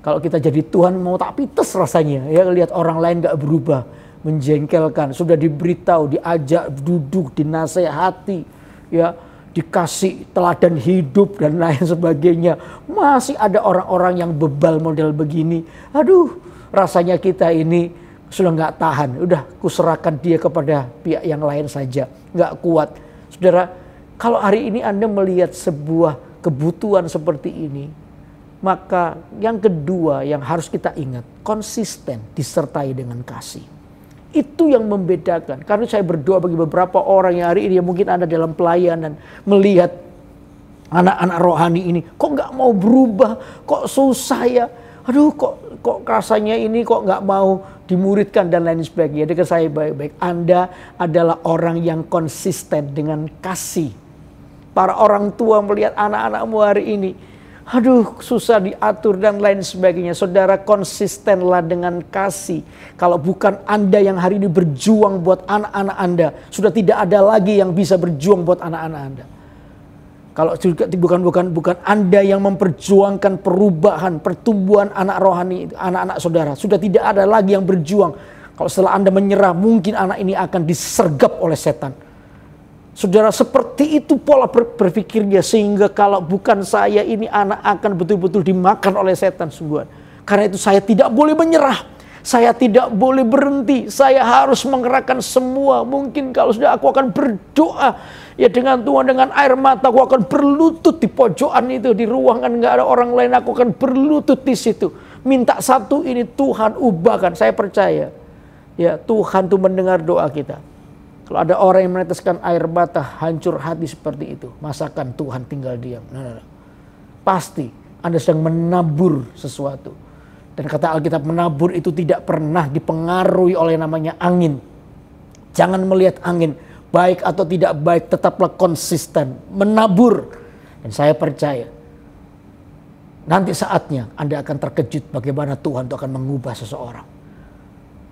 Kalau kita jadi Tuhan mau tak pites rasanya. Ya lihat orang lain nggak berubah. Menjengkelkan. Sudah diberitahu, diajak duduk, dinasehati. Ya dikasih teladan hidup dan lain sebagainya. Masih ada orang-orang yang bebal model begini. Aduh, rasanya kita ini sudah nggak tahan. Udah, kuserahkan dia kepada pihak yang lain saja. Nggak kuat. Saudara, kalau hari ini Anda melihat sebuah kebutuhan seperti ini, maka yang kedua yang harus kita ingat, konsisten disertai dengan kasih. Itu yang membedakan. Karena saya berdoa bagi beberapa orang yang hari ini yang mungkin ada dalam pelayanan melihat anak-anak rohani ini kok nggak mau berubah, kok susah ya. Aduh, kok kok rasanya ini kok nggak mau dimuridkan dan lain sebagainya. Dengan saya baik-baik. Anda adalah orang yang konsisten dengan kasih. Para orang tua melihat anak-anakmu hari ini aduh susah diatur dan lain sebagainya. Saudara konsistenlah dengan kasih. Kalau bukan Anda yang hari ini berjuang buat anak-anak Anda, sudah tidak ada lagi yang bisa berjuang buat anak-anak Anda. Kalau juga bukan bukan bukan Anda yang memperjuangkan perubahan, pertumbuhan anak rohani, anak-anak saudara, sudah tidak ada lagi yang berjuang. Kalau setelah Anda menyerah, mungkin anak ini akan disergap oleh setan Saudara seperti itu pola berpikirnya sehingga kalau bukan saya ini anak akan betul-betul dimakan oleh setan sungguhan. Karena itu saya tidak boleh menyerah. Saya tidak boleh berhenti. Saya harus mengerahkan semua. Mungkin kalau sudah aku akan berdoa. Ya dengan Tuhan dengan air mata aku akan berlutut di pojokan itu. Di ruangan nggak ada orang lain aku akan berlutut di situ. Minta satu ini Tuhan ubahkan. Saya percaya. Ya Tuhan tuh mendengar doa kita. Kalau ada orang yang meneteskan air mata hancur hati seperti itu, masakan Tuhan tinggal diam. Nah, nah, nah. Pasti Anda sedang menabur sesuatu. Dan kata Alkitab menabur itu tidak pernah dipengaruhi oleh namanya angin. Jangan melihat angin, baik atau tidak baik, tetaplah konsisten, menabur. Dan saya percaya, nanti saatnya Anda akan terkejut bagaimana Tuhan itu akan mengubah seseorang.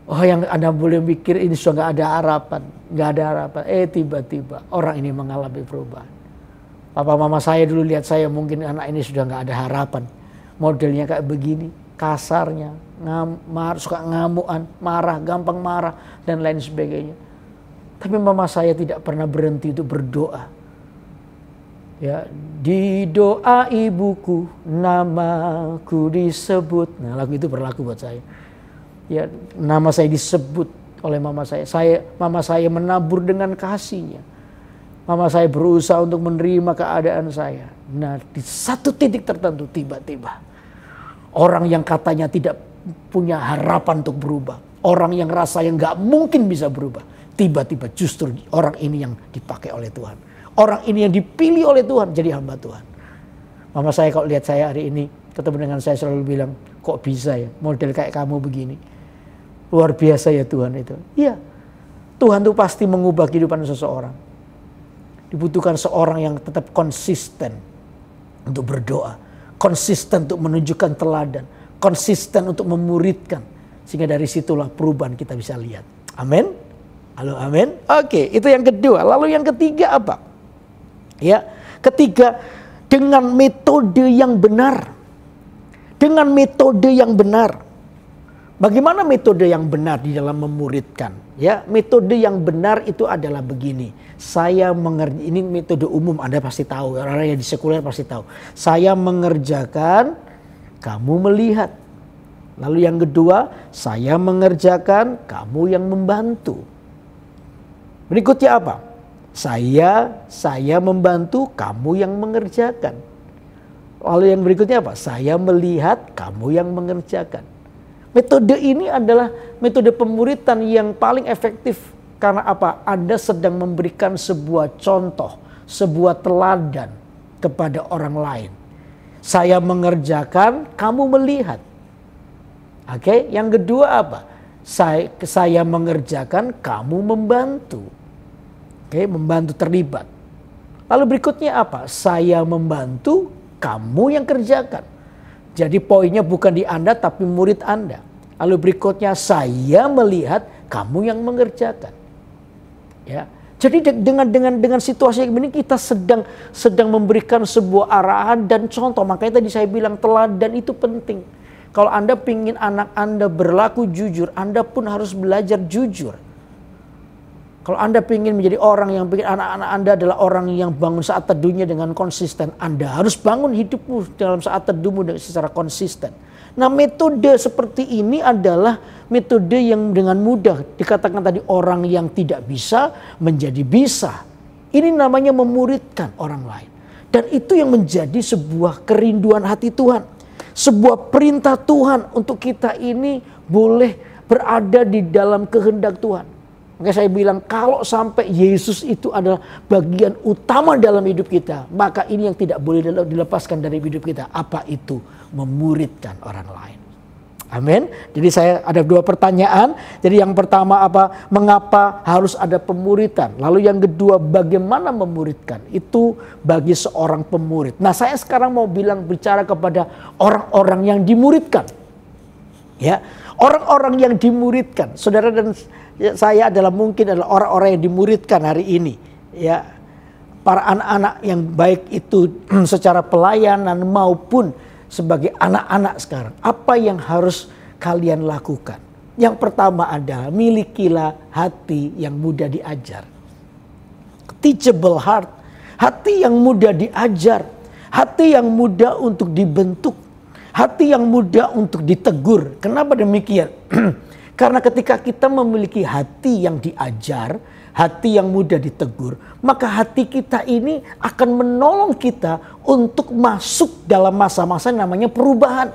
Oh yang Anda boleh mikir ini sudah nggak ada harapan. Nggak ada harapan. Eh tiba-tiba orang ini mengalami perubahan. Papa mama saya dulu lihat saya mungkin anak ini sudah nggak ada harapan. Modelnya kayak begini. Kasarnya, ngamar, suka ngamuan, marah, gampang marah, dan lain sebagainya. Tapi mama saya tidak pernah berhenti untuk berdoa. Ya, di doa ibuku namaku disebut. Nah, lagu itu berlaku buat saya ya nama saya disebut oleh mama saya. Saya mama saya menabur dengan kasihnya. Mama saya berusaha untuk menerima keadaan saya. Nah, di satu titik tertentu tiba-tiba orang yang katanya tidak punya harapan untuk berubah, orang yang rasanya nggak mungkin bisa berubah, tiba-tiba justru orang ini yang dipakai oleh Tuhan. Orang ini yang dipilih oleh Tuhan jadi hamba Tuhan. Mama saya kalau lihat saya hari ini ketemu dengan saya selalu bilang, kok bisa ya model kayak kamu begini Luar biasa ya Tuhan itu. Iya. Tuhan itu pasti mengubah kehidupan seseorang. Dibutuhkan seorang yang tetap konsisten untuk berdoa, konsisten untuk menunjukkan teladan, konsisten untuk memuridkan. Sehingga dari situlah perubahan kita bisa lihat. Amin. Halo amin. Oke, itu yang kedua. Lalu yang ketiga apa? Ya, ketiga dengan metode yang benar. Dengan metode yang benar. Bagaimana metode yang benar di dalam memuridkan? Ya, metode yang benar itu adalah begini. Saya mengerti ini metode umum Anda pasti tahu, orang yang di sekuler pasti tahu. Saya mengerjakan, kamu melihat. Lalu yang kedua, saya mengerjakan, kamu yang membantu. Berikutnya apa? Saya saya membantu, kamu yang mengerjakan. Lalu yang berikutnya apa? Saya melihat, kamu yang mengerjakan. Metode ini adalah metode pemuritan yang paling efektif karena apa? Anda sedang memberikan sebuah contoh, sebuah teladan kepada orang lain. Saya mengerjakan, kamu melihat. Oke, yang kedua apa? Saya, saya mengerjakan, kamu membantu. Oke, membantu terlibat. Lalu berikutnya apa? Saya membantu, kamu yang kerjakan. Jadi poinnya bukan di Anda tapi murid Anda. Lalu berikutnya saya melihat kamu yang mengerjakan. Ya. Jadi dengan dengan dengan situasi ini kita sedang sedang memberikan sebuah arahan dan contoh. Makanya tadi saya bilang teladan itu penting. Kalau Anda ingin anak Anda berlaku jujur, Anda pun harus belajar jujur. Kalau Anda ingin menjadi orang yang bikin anak-anak Anda adalah orang yang bangun saat teduhnya dengan konsisten, Anda harus bangun hidupmu dalam saat teduhmu secara konsisten. Nah metode seperti ini adalah metode yang dengan mudah dikatakan tadi orang yang tidak bisa menjadi bisa. Ini namanya memuridkan orang lain. Dan itu yang menjadi sebuah kerinduan hati Tuhan. Sebuah perintah Tuhan untuk kita ini boleh berada di dalam kehendak Tuhan. Maka saya bilang kalau sampai Yesus itu adalah bagian utama dalam hidup kita, maka ini yang tidak boleh dilepaskan dari hidup kita. Apa itu? Memuridkan orang lain. Amin. Jadi saya ada dua pertanyaan. Jadi yang pertama apa? Mengapa harus ada pemuritan? Lalu yang kedua bagaimana memuridkan? Itu bagi seorang pemurid. Nah, saya sekarang mau bilang bicara kepada orang-orang yang dimuridkan. Ya, orang-orang yang dimuridkan. Saudara dan ya, saya adalah mungkin adalah orang-orang yang dimuridkan hari ini. Ya, para anak-anak yang baik itu secara pelayanan maupun sebagai anak-anak sekarang. Apa yang harus kalian lakukan? Yang pertama adalah milikilah hati yang mudah diajar. Teachable heart. Hati yang mudah diajar. Hati yang mudah untuk dibentuk. Hati yang mudah untuk ditegur. Kenapa demikian? Karena ketika kita memiliki hati yang diajar, hati yang mudah ditegur, maka hati kita ini akan menolong kita untuk masuk dalam masa-masa namanya perubahan.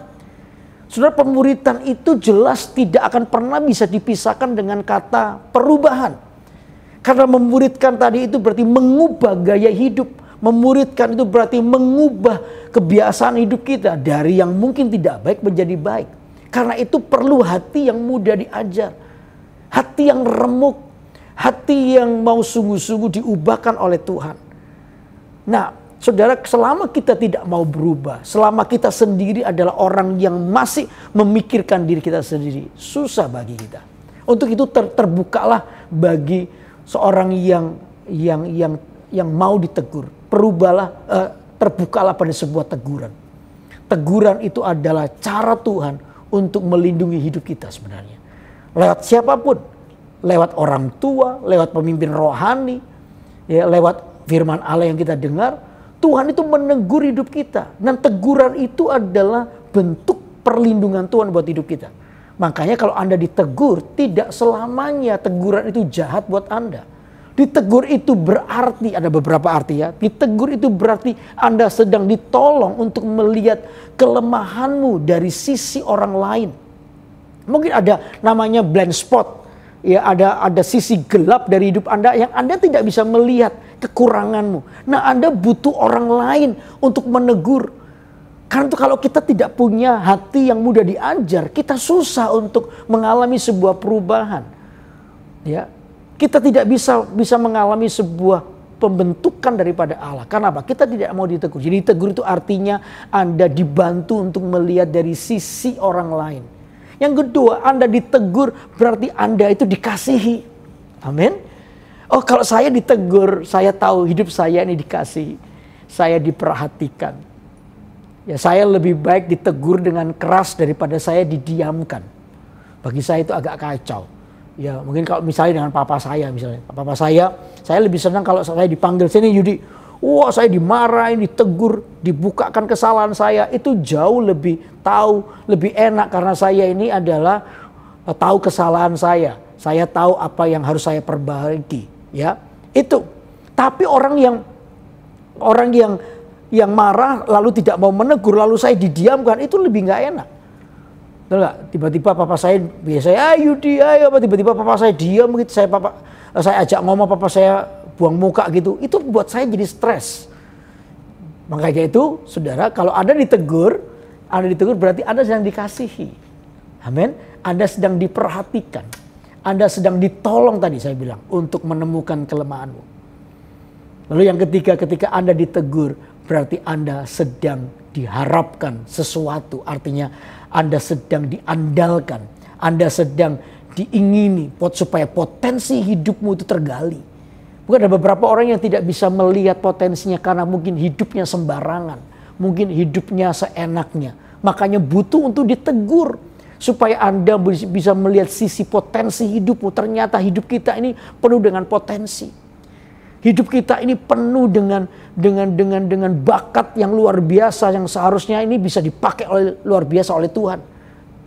Saudara pemuritan itu jelas tidak akan pernah bisa dipisahkan dengan kata perubahan. Karena memuridkan tadi itu berarti mengubah gaya hidup. Memuridkan itu berarti mengubah kebiasaan hidup kita dari yang mungkin tidak baik menjadi baik. Karena itu perlu hati yang mudah diajar. Hati yang remuk. Hati yang mau sungguh-sungguh diubahkan oleh Tuhan. Nah, saudara selama kita tidak mau berubah. Selama kita sendiri adalah orang yang masih memikirkan diri kita sendiri. Susah bagi kita. Untuk itu ter terbukalah bagi seorang yang yang yang yang mau ditegur. Perubahlah, uh, terbukalah pada sebuah teguran. Teguran itu adalah cara Tuhan untuk melindungi hidup kita sebenarnya. Lewat siapa pun, lewat orang tua, lewat pemimpin rohani, ya, lewat firman Allah yang kita dengar, Tuhan itu menegur hidup kita. Dan teguran itu adalah bentuk perlindungan Tuhan buat hidup kita. Makanya kalau Anda ditegur, tidak selamanya teguran itu jahat buat Anda. Ditegur itu berarti, ada beberapa arti ya. Ditegur itu berarti Anda sedang ditolong untuk melihat kelemahanmu dari sisi orang lain. Mungkin ada namanya blind spot. Ya, ada ada sisi gelap dari hidup Anda yang Anda tidak bisa melihat kekuranganmu. Nah, Anda butuh orang lain untuk menegur. Karena itu kalau kita tidak punya hati yang mudah diajar, kita susah untuk mengalami sebuah perubahan. Ya, Kita tidak bisa bisa mengalami sebuah pembentukan daripada Allah. Karena apa? Kita tidak mau ditegur. Jadi ditegur itu artinya Anda dibantu untuk melihat dari sisi orang lain. Yang kedua, Anda ditegur berarti Anda itu dikasihi. Amin. Oh, kalau saya ditegur, saya tahu hidup saya ini dikasihi. Saya diperhatikan. Ya, saya lebih baik ditegur dengan keras daripada saya didiamkan. Bagi saya itu agak kacau. Ya mungkin kalau misalnya dengan papa saya misalnya. Papa saya, saya lebih senang kalau saya dipanggil sini Yudi. Wah saya dimarahin, ditegur, dibukakan kesalahan saya. Itu jauh lebih tahu, lebih enak karena saya ini adalah uh, tahu kesalahan saya. Saya tahu apa yang harus saya perbaiki. Ya itu. Tapi orang yang orang yang yang marah lalu tidak mau menegur lalu saya didiamkan itu lebih nggak enak. Tiba-tiba papa saya biasa, ayo di, ayo apa tiba-tiba papa saya diam gitu, saya papa saya ajak ngomong papa saya buang muka gitu. Itu buat saya jadi stres. Makanya itu, saudara, kalau ada ditegur, ada ditegur berarti Anda sedang dikasihi. Amin. Anda sedang diperhatikan. Anda sedang ditolong tadi saya bilang untuk menemukan kelemahanmu. Lalu yang ketiga ketika Anda ditegur berarti Anda sedang diharapkan sesuatu. Artinya Anda sedang diandalkan. Anda sedang diingini supaya potensi hidupmu itu tergali. Bukan ada beberapa orang yang tidak bisa melihat potensinya karena mungkin hidupnya sembarangan. Mungkin hidupnya seenaknya. Makanya butuh untuk ditegur. Supaya Anda bisa melihat sisi potensi hidupmu. Ternyata hidup kita ini penuh dengan potensi. Hidup kita ini penuh dengan dengan dengan dengan bakat yang luar biasa yang seharusnya ini bisa dipakai oleh luar biasa oleh Tuhan.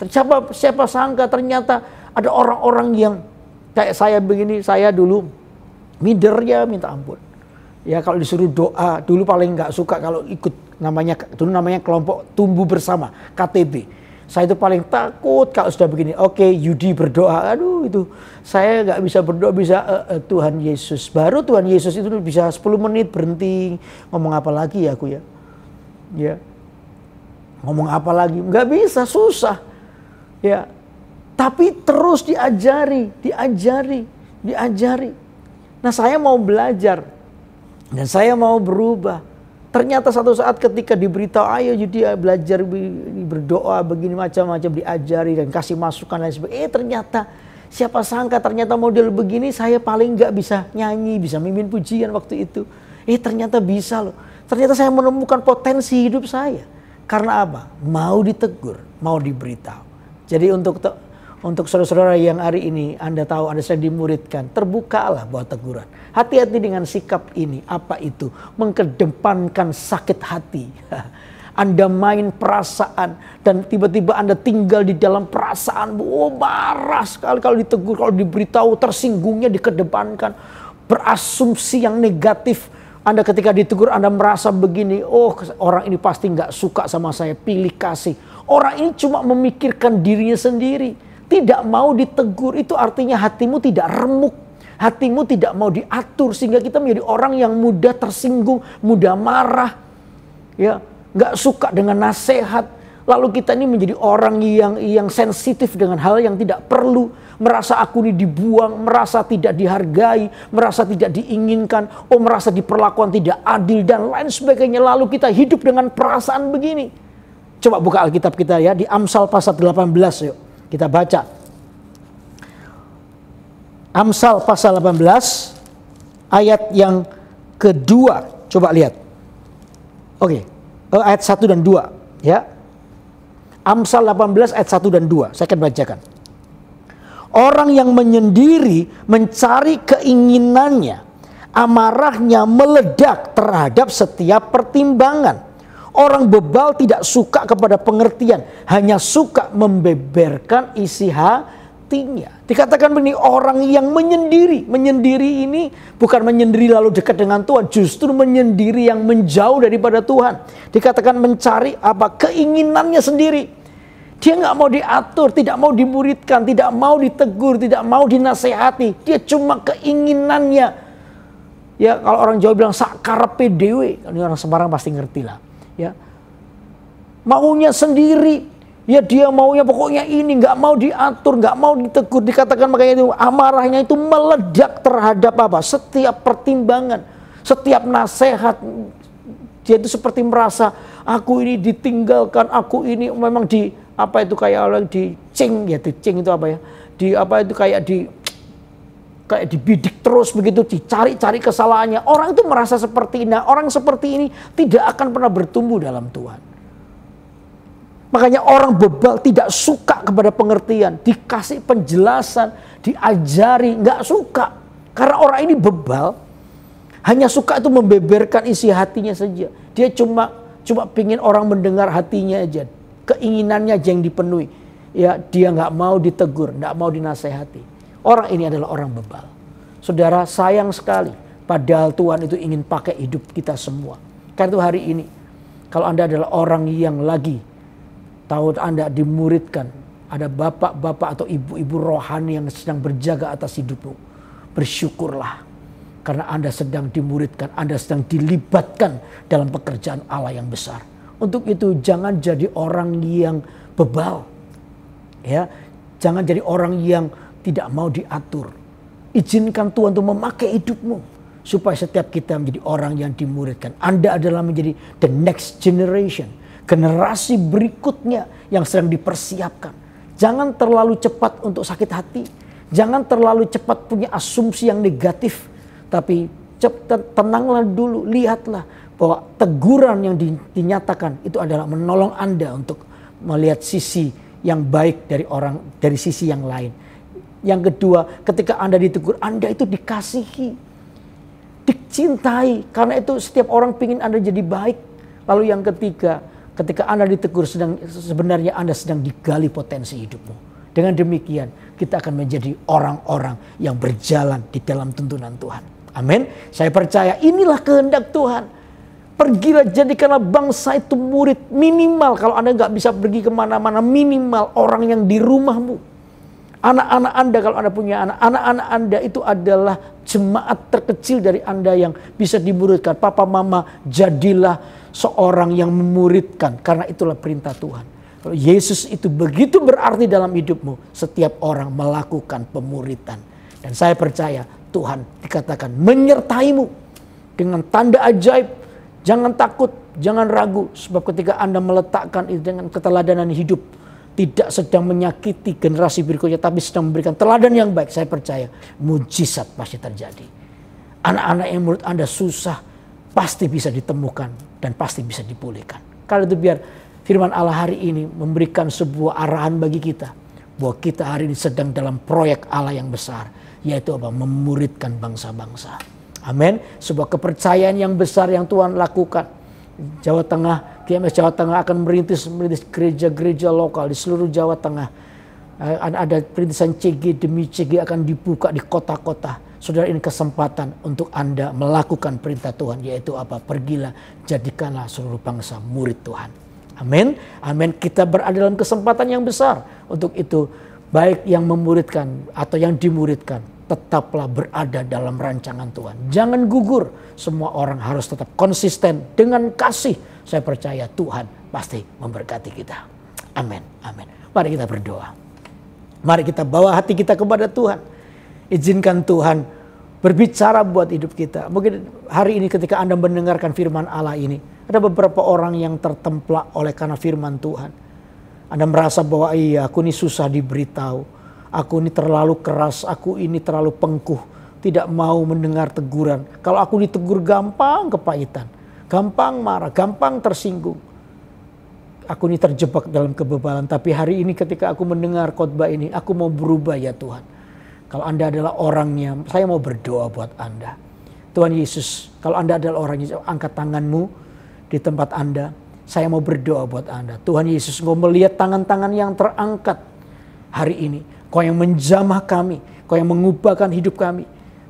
Siapa siapa sangka ternyata ada orang-orang yang kayak saya begini, saya dulu minder ya minta ampun. Ya kalau disuruh doa, dulu paling nggak suka kalau ikut namanya dulu namanya kelompok tumbuh bersama KTB. Saya itu paling takut kalau sudah begini. Oke, okay, Yudi berdoa. Aduh, itu saya nggak bisa berdoa bisa uh, uh, Tuhan Yesus. Baru Tuhan Yesus itu bisa 10 menit berhenti ngomong apa lagi ya aku ya. Ya. Ngomong apa lagi? Nggak bisa, susah. Ya. Tapi terus diajari, diajari, diajari. Nah, saya mau belajar dan saya mau berubah. Ternyata satu saat ketika diberitahu ayo jadi belajar berdoa begini macam-macam diajari dan kasih masukan dan sebagainya. Eh ternyata siapa sangka ternyata model begini saya paling nggak bisa nyanyi, bisa mimpin pujian waktu itu. Eh ternyata bisa loh. Ternyata saya menemukan potensi hidup saya. Karena apa? Mau ditegur, mau diberitahu. Jadi untuk untuk saudara-saudara yang hari ini Anda tahu Anda sedang dimuridkan, terbukalah buat teguran. Hati-hati dengan sikap ini. Apa itu? Mengkedepankan sakit hati. Anda main perasaan dan tiba-tiba Anda tinggal di dalam perasaan. Oh marah sekali kalau ditegur, kalau diberitahu tersinggungnya dikedepankan. Berasumsi yang negatif. Anda ketika ditegur Anda merasa begini, oh orang ini pasti nggak suka sama saya, pilih kasih. Orang ini cuma memikirkan dirinya sendiri tidak mau ditegur itu artinya hatimu tidak remuk. Hatimu tidak mau diatur sehingga kita menjadi orang yang mudah tersinggung, mudah marah. Ya, nggak suka dengan nasihat. Lalu kita ini menjadi orang yang yang sensitif dengan hal yang tidak perlu, merasa aku ini dibuang, merasa tidak dihargai, merasa tidak diinginkan, oh merasa diperlakukan tidak adil dan lain sebagainya. Lalu kita hidup dengan perasaan begini. Coba buka Alkitab kita ya di Amsal pasal 18 yuk. Kita baca. Amsal pasal 18 ayat yang kedua. Coba lihat. Oke. Okay. Ayat 1 dan 2 ya. Amsal 18 ayat 1 dan 2. Saya akan bacakan. Orang yang menyendiri mencari keinginannya, amarahnya meledak terhadap setiap pertimbangan. Orang bebal tidak suka kepada pengertian, hanya suka membeberkan isi hatinya. Dikatakan begini, orang yang menyendiri. Menyendiri ini bukan menyendiri lalu dekat dengan Tuhan, justru menyendiri yang menjauh daripada Tuhan. Dikatakan mencari apa? Keinginannya sendiri. Dia nggak mau diatur, tidak mau dimuridkan, tidak mau ditegur, tidak mau dinasehati. Dia cuma keinginannya. Ya kalau orang Jawa bilang sakar PDW, ini orang Semarang pasti ngerti lah ya maunya sendiri Ya dia maunya pokoknya ini, nggak mau diatur, nggak mau ditegur, dikatakan makanya itu amarahnya itu meledak terhadap apa? Setiap pertimbangan, setiap nasihat, dia itu seperti merasa aku ini ditinggalkan, aku ini memang di apa itu kayak orang di cing ya, di cing itu apa ya? Di apa itu kayak di kayak dibidik terus begitu, dicari-cari kesalahannya. Orang itu merasa seperti ini. Nah, orang seperti ini tidak akan pernah bertumbuh dalam Tuhan. Makanya orang bebal tidak suka kepada pengertian, dikasih penjelasan, diajari, nggak suka. Karena orang ini bebal, hanya suka itu membeberkan isi hatinya saja. Dia cuma cuma pingin orang mendengar hatinya aja, keinginannya aja yang dipenuhi. Ya dia nggak mau ditegur, nggak mau dinasehati. Orang ini adalah orang bebal. Saudara sayang sekali, padahal Tuhan itu ingin pakai hidup kita semua. Karena itu hari ini, kalau Anda adalah orang yang lagi Tahu Anda dimuridkan, ada bapak-bapak atau ibu-ibu rohani yang sedang berjaga atas hidupmu. Bersyukurlah karena Anda sedang dimuridkan, Anda sedang dilibatkan dalam pekerjaan Allah yang besar. Untuk itu jangan jadi orang yang bebal. Ya, jangan jadi orang yang tidak mau diatur. Izinkan Tuhan untuk memakai hidupmu supaya setiap kita menjadi orang yang dimuridkan. Anda adalah menjadi the next generation generasi berikutnya yang sedang dipersiapkan. Jangan terlalu cepat untuk sakit hati. Jangan terlalu cepat punya asumsi yang negatif. Tapi tenanglah dulu, lihatlah bahwa teguran yang dinyatakan itu adalah menolong Anda untuk melihat sisi yang baik dari orang dari sisi yang lain. Yang kedua, ketika Anda ditegur, Anda itu dikasihi, dicintai. Karena itu setiap orang ingin Anda jadi baik. Lalu yang ketiga, Ketika Anda ditegur sedang sebenarnya Anda sedang digali potensi hidupmu. Dengan demikian kita akan menjadi orang-orang yang berjalan di dalam tuntunan Tuhan. Amin. Saya percaya inilah kehendak Tuhan. Pergilah jadikanlah bangsa itu murid minimal kalau Anda nggak bisa pergi ke mana-mana minimal orang yang di rumahmu. Anak-anak Anda kalau Anda punya anak, anak-anak Anda itu adalah jemaat terkecil dari Anda yang bisa dimuridkan. Papa mama jadilah seorang yang memuridkan karena itulah perintah Tuhan. Kalau Yesus itu begitu berarti dalam hidupmu, setiap orang melakukan pemuritan. Dan saya percaya Tuhan dikatakan menyertaimu dengan tanda ajaib. Jangan takut, jangan ragu. Sebab ketika Anda meletakkan itu dengan keteladanan hidup, tidak sedang menyakiti generasi berikutnya, tapi sedang memberikan teladan yang baik. Saya percaya mujizat pasti terjadi. Anak-anak yang menurut Anda susah, pasti bisa ditemukan dan pasti bisa dipulihkan. Kalau itu biar firman Allah hari ini memberikan sebuah arahan bagi kita bahwa kita hari ini sedang dalam proyek Allah yang besar yaitu apa? Memuridkan bangsa-bangsa. Amin. Sebuah kepercayaan yang besar yang Tuhan lakukan. Jawa Tengah, GMS Jawa Tengah akan merintis merintis gereja-gereja lokal di seluruh Jawa Tengah. Eh, ada perintisan CG demi CG akan dibuka di kota-kota Saudara ini kesempatan untuk Anda melakukan perintah Tuhan yaitu apa? Pergilah jadikanlah seluruh bangsa murid Tuhan. Amin. Amin. Kita berada dalam kesempatan yang besar. Untuk itu baik yang memuridkan atau yang dimuridkan tetaplah berada dalam rancangan Tuhan. Jangan gugur. Semua orang harus tetap konsisten dengan kasih. Saya percaya Tuhan pasti memberkati kita. Amin. Amin. Mari kita berdoa. Mari kita bawa hati kita kepada Tuhan. Izinkan Tuhan berbicara buat hidup kita. Mungkin hari ini ketika Anda mendengarkan firman Allah ini, ada beberapa orang yang tertemplak oleh karena firman Tuhan. Anda merasa bahwa iya, aku ini susah diberitahu. Aku ini terlalu keras, aku ini terlalu pengkuh, tidak mau mendengar teguran. Kalau aku ditegur gampang kepahitan, gampang marah, gampang tersinggung. Aku ini terjebak dalam kebebalan, tapi hari ini ketika aku mendengar khotbah ini, aku mau berubah ya Tuhan kalau Anda adalah orangnya, saya mau berdoa buat Anda. Tuhan Yesus, kalau Anda adalah orangnya, angkat tanganmu di tempat Anda. Saya mau berdoa buat Anda. Tuhan Yesus, mau melihat tangan-tangan yang terangkat hari ini. Kau yang menjamah kami, kau yang mengubahkan hidup kami.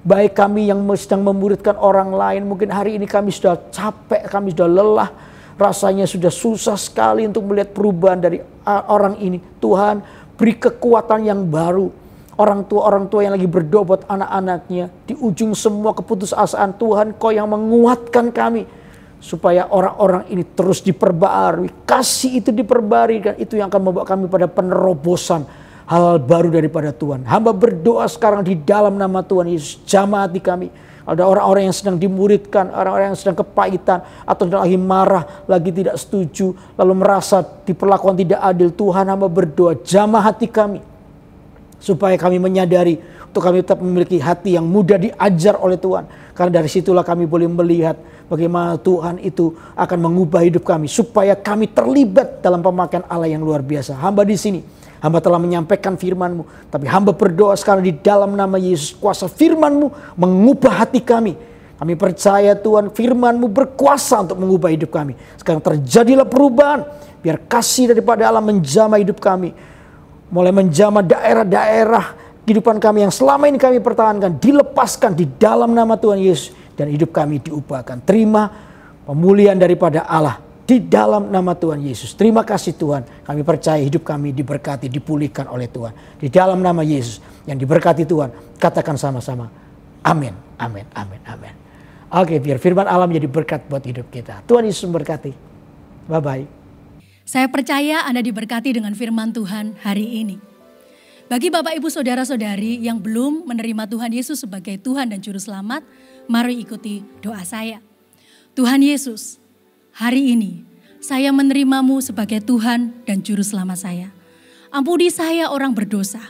Baik kami yang sedang memuridkan orang lain, mungkin hari ini kami sudah capek, kami sudah lelah. Rasanya sudah susah sekali untuk melihat perubahan dari orang ini. Tuhan, beri kekuatan yang baru Orang tua-orang tua yang lagi berdoa buat anak-anaknya. Di ujung semua keputusasaan Tuhan, kau yang menguatkan kami. supaya orang-orang ini terus diperbarui. Kasih itu diperbarui dan itu yang akan membawa kami pada penerobosan hal baru daripada Tuhan. Hamba berdoa sekarang di dalam nama Tuhan Yesus, jamah hati kami. Ada orang-orang yang sedang dimuridkan, orang-orang yang sedang kepahitan, atau lagi marah, lagi tidak setuju, lalu merasa diperlakukan tidak adil. Tuhan hamba berdoa, jamah hati kami. Supaya kami menyadari, untuk kami tetap memiliki hati yang mudah diajar oleh Tuhan. Karena dari situlah kami boleh melihat bagaimana Tuhan itu akan mengubah hidup kami supaya kami terlibat dalam pemakaian Allah yang luar biasa. Hamba di sini, hamba telah menyampaikan firman-Mu, tapi hamba berdoa sekarang di dalam nama Yesus kuasa firman-Mu mengubah hati kami. Kami percaya Tuhan firman-Mu berkuasa untuk mengubah hidup kami. Sekarang terjadilah perubahan. Biar kasih daripada Allah menjamah hidup kami. Mulai menjamah daerah-daerah kehidupan kami yang selama ini kami pertahankan. Dilepaskan di dalam nama Tuhan Yesus dan hidup kami diubahkan. Terima pemulihan daripada Allah di dalam nama Tuhan Yesus. Terima kasih Tuhan. Kami percaya hidup kami diberkati, dipulihkan oleh Tuhan. Di dalam nama Yesus yang diberkati Tuhan. Katakan sama-sama. Amin, amin, amin, amin. Oke, biar firman Allah menjadi berkat buat hidup kita. Tuhan Yesus memberkati. Bye-bye. Saya percaya Anda diberkati dengan firman Tuhan hari ini. Bagi Bapak Ibu Saudara-saudari yang belum menerima Tuhan Yesus sebagai Tuhan dan Juru Selamat, mari ikuti doa saya. Tuhan Yesus, hari ini saya menerimamu sebagai Tuhan dan Juru Selamat saya. Ampuni saya orang berdosa.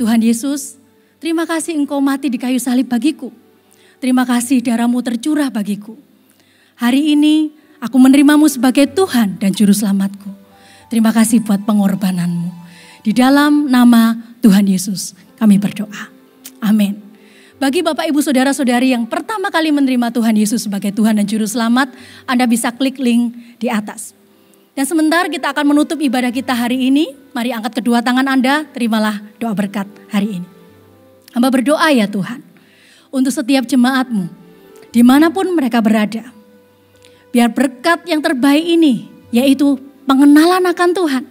Tuhan Yesus, terima kasih engkau mati di kayu salib bagiku. Terima kasih darahmu tercurah bagiku. Hari ini aku menerimamu sebagai Tuhan dan Juru Selamatku. Terima kasih buat pengorbananmu. Di dalam nama Tuhan Yesus kami berdoa. Amin. Bagi Bapak Ibu Saudara-saudari yang pertama kali menerima Tuhan Yesus sebagai Tuhan dan Juru Selamat, Anda bisa klik link di atas. Dan sebentar kita akan menutup ibadah kita hari ini. Mari angkat kedua tangan Anda, terimalah doa berkat hari ini. Hamba berdoa ya Tuhan, untuk setiap jemaatmu, di mana pun mereka berada. Biar berkat yang terbaik ini, yaitu pengenalan akan Tuhan,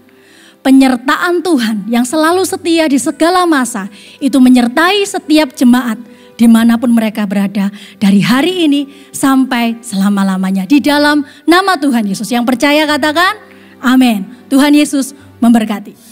penyertaan Tuhan yang selalu setia di segala masa, itu menyertai setiap jemaat di mana pun mereka berada dari hari ini sampai selama-lamanya. Di dalam nama Tuhan Yesus yang percaya katakan amin. Tuhan Yesus memberkati.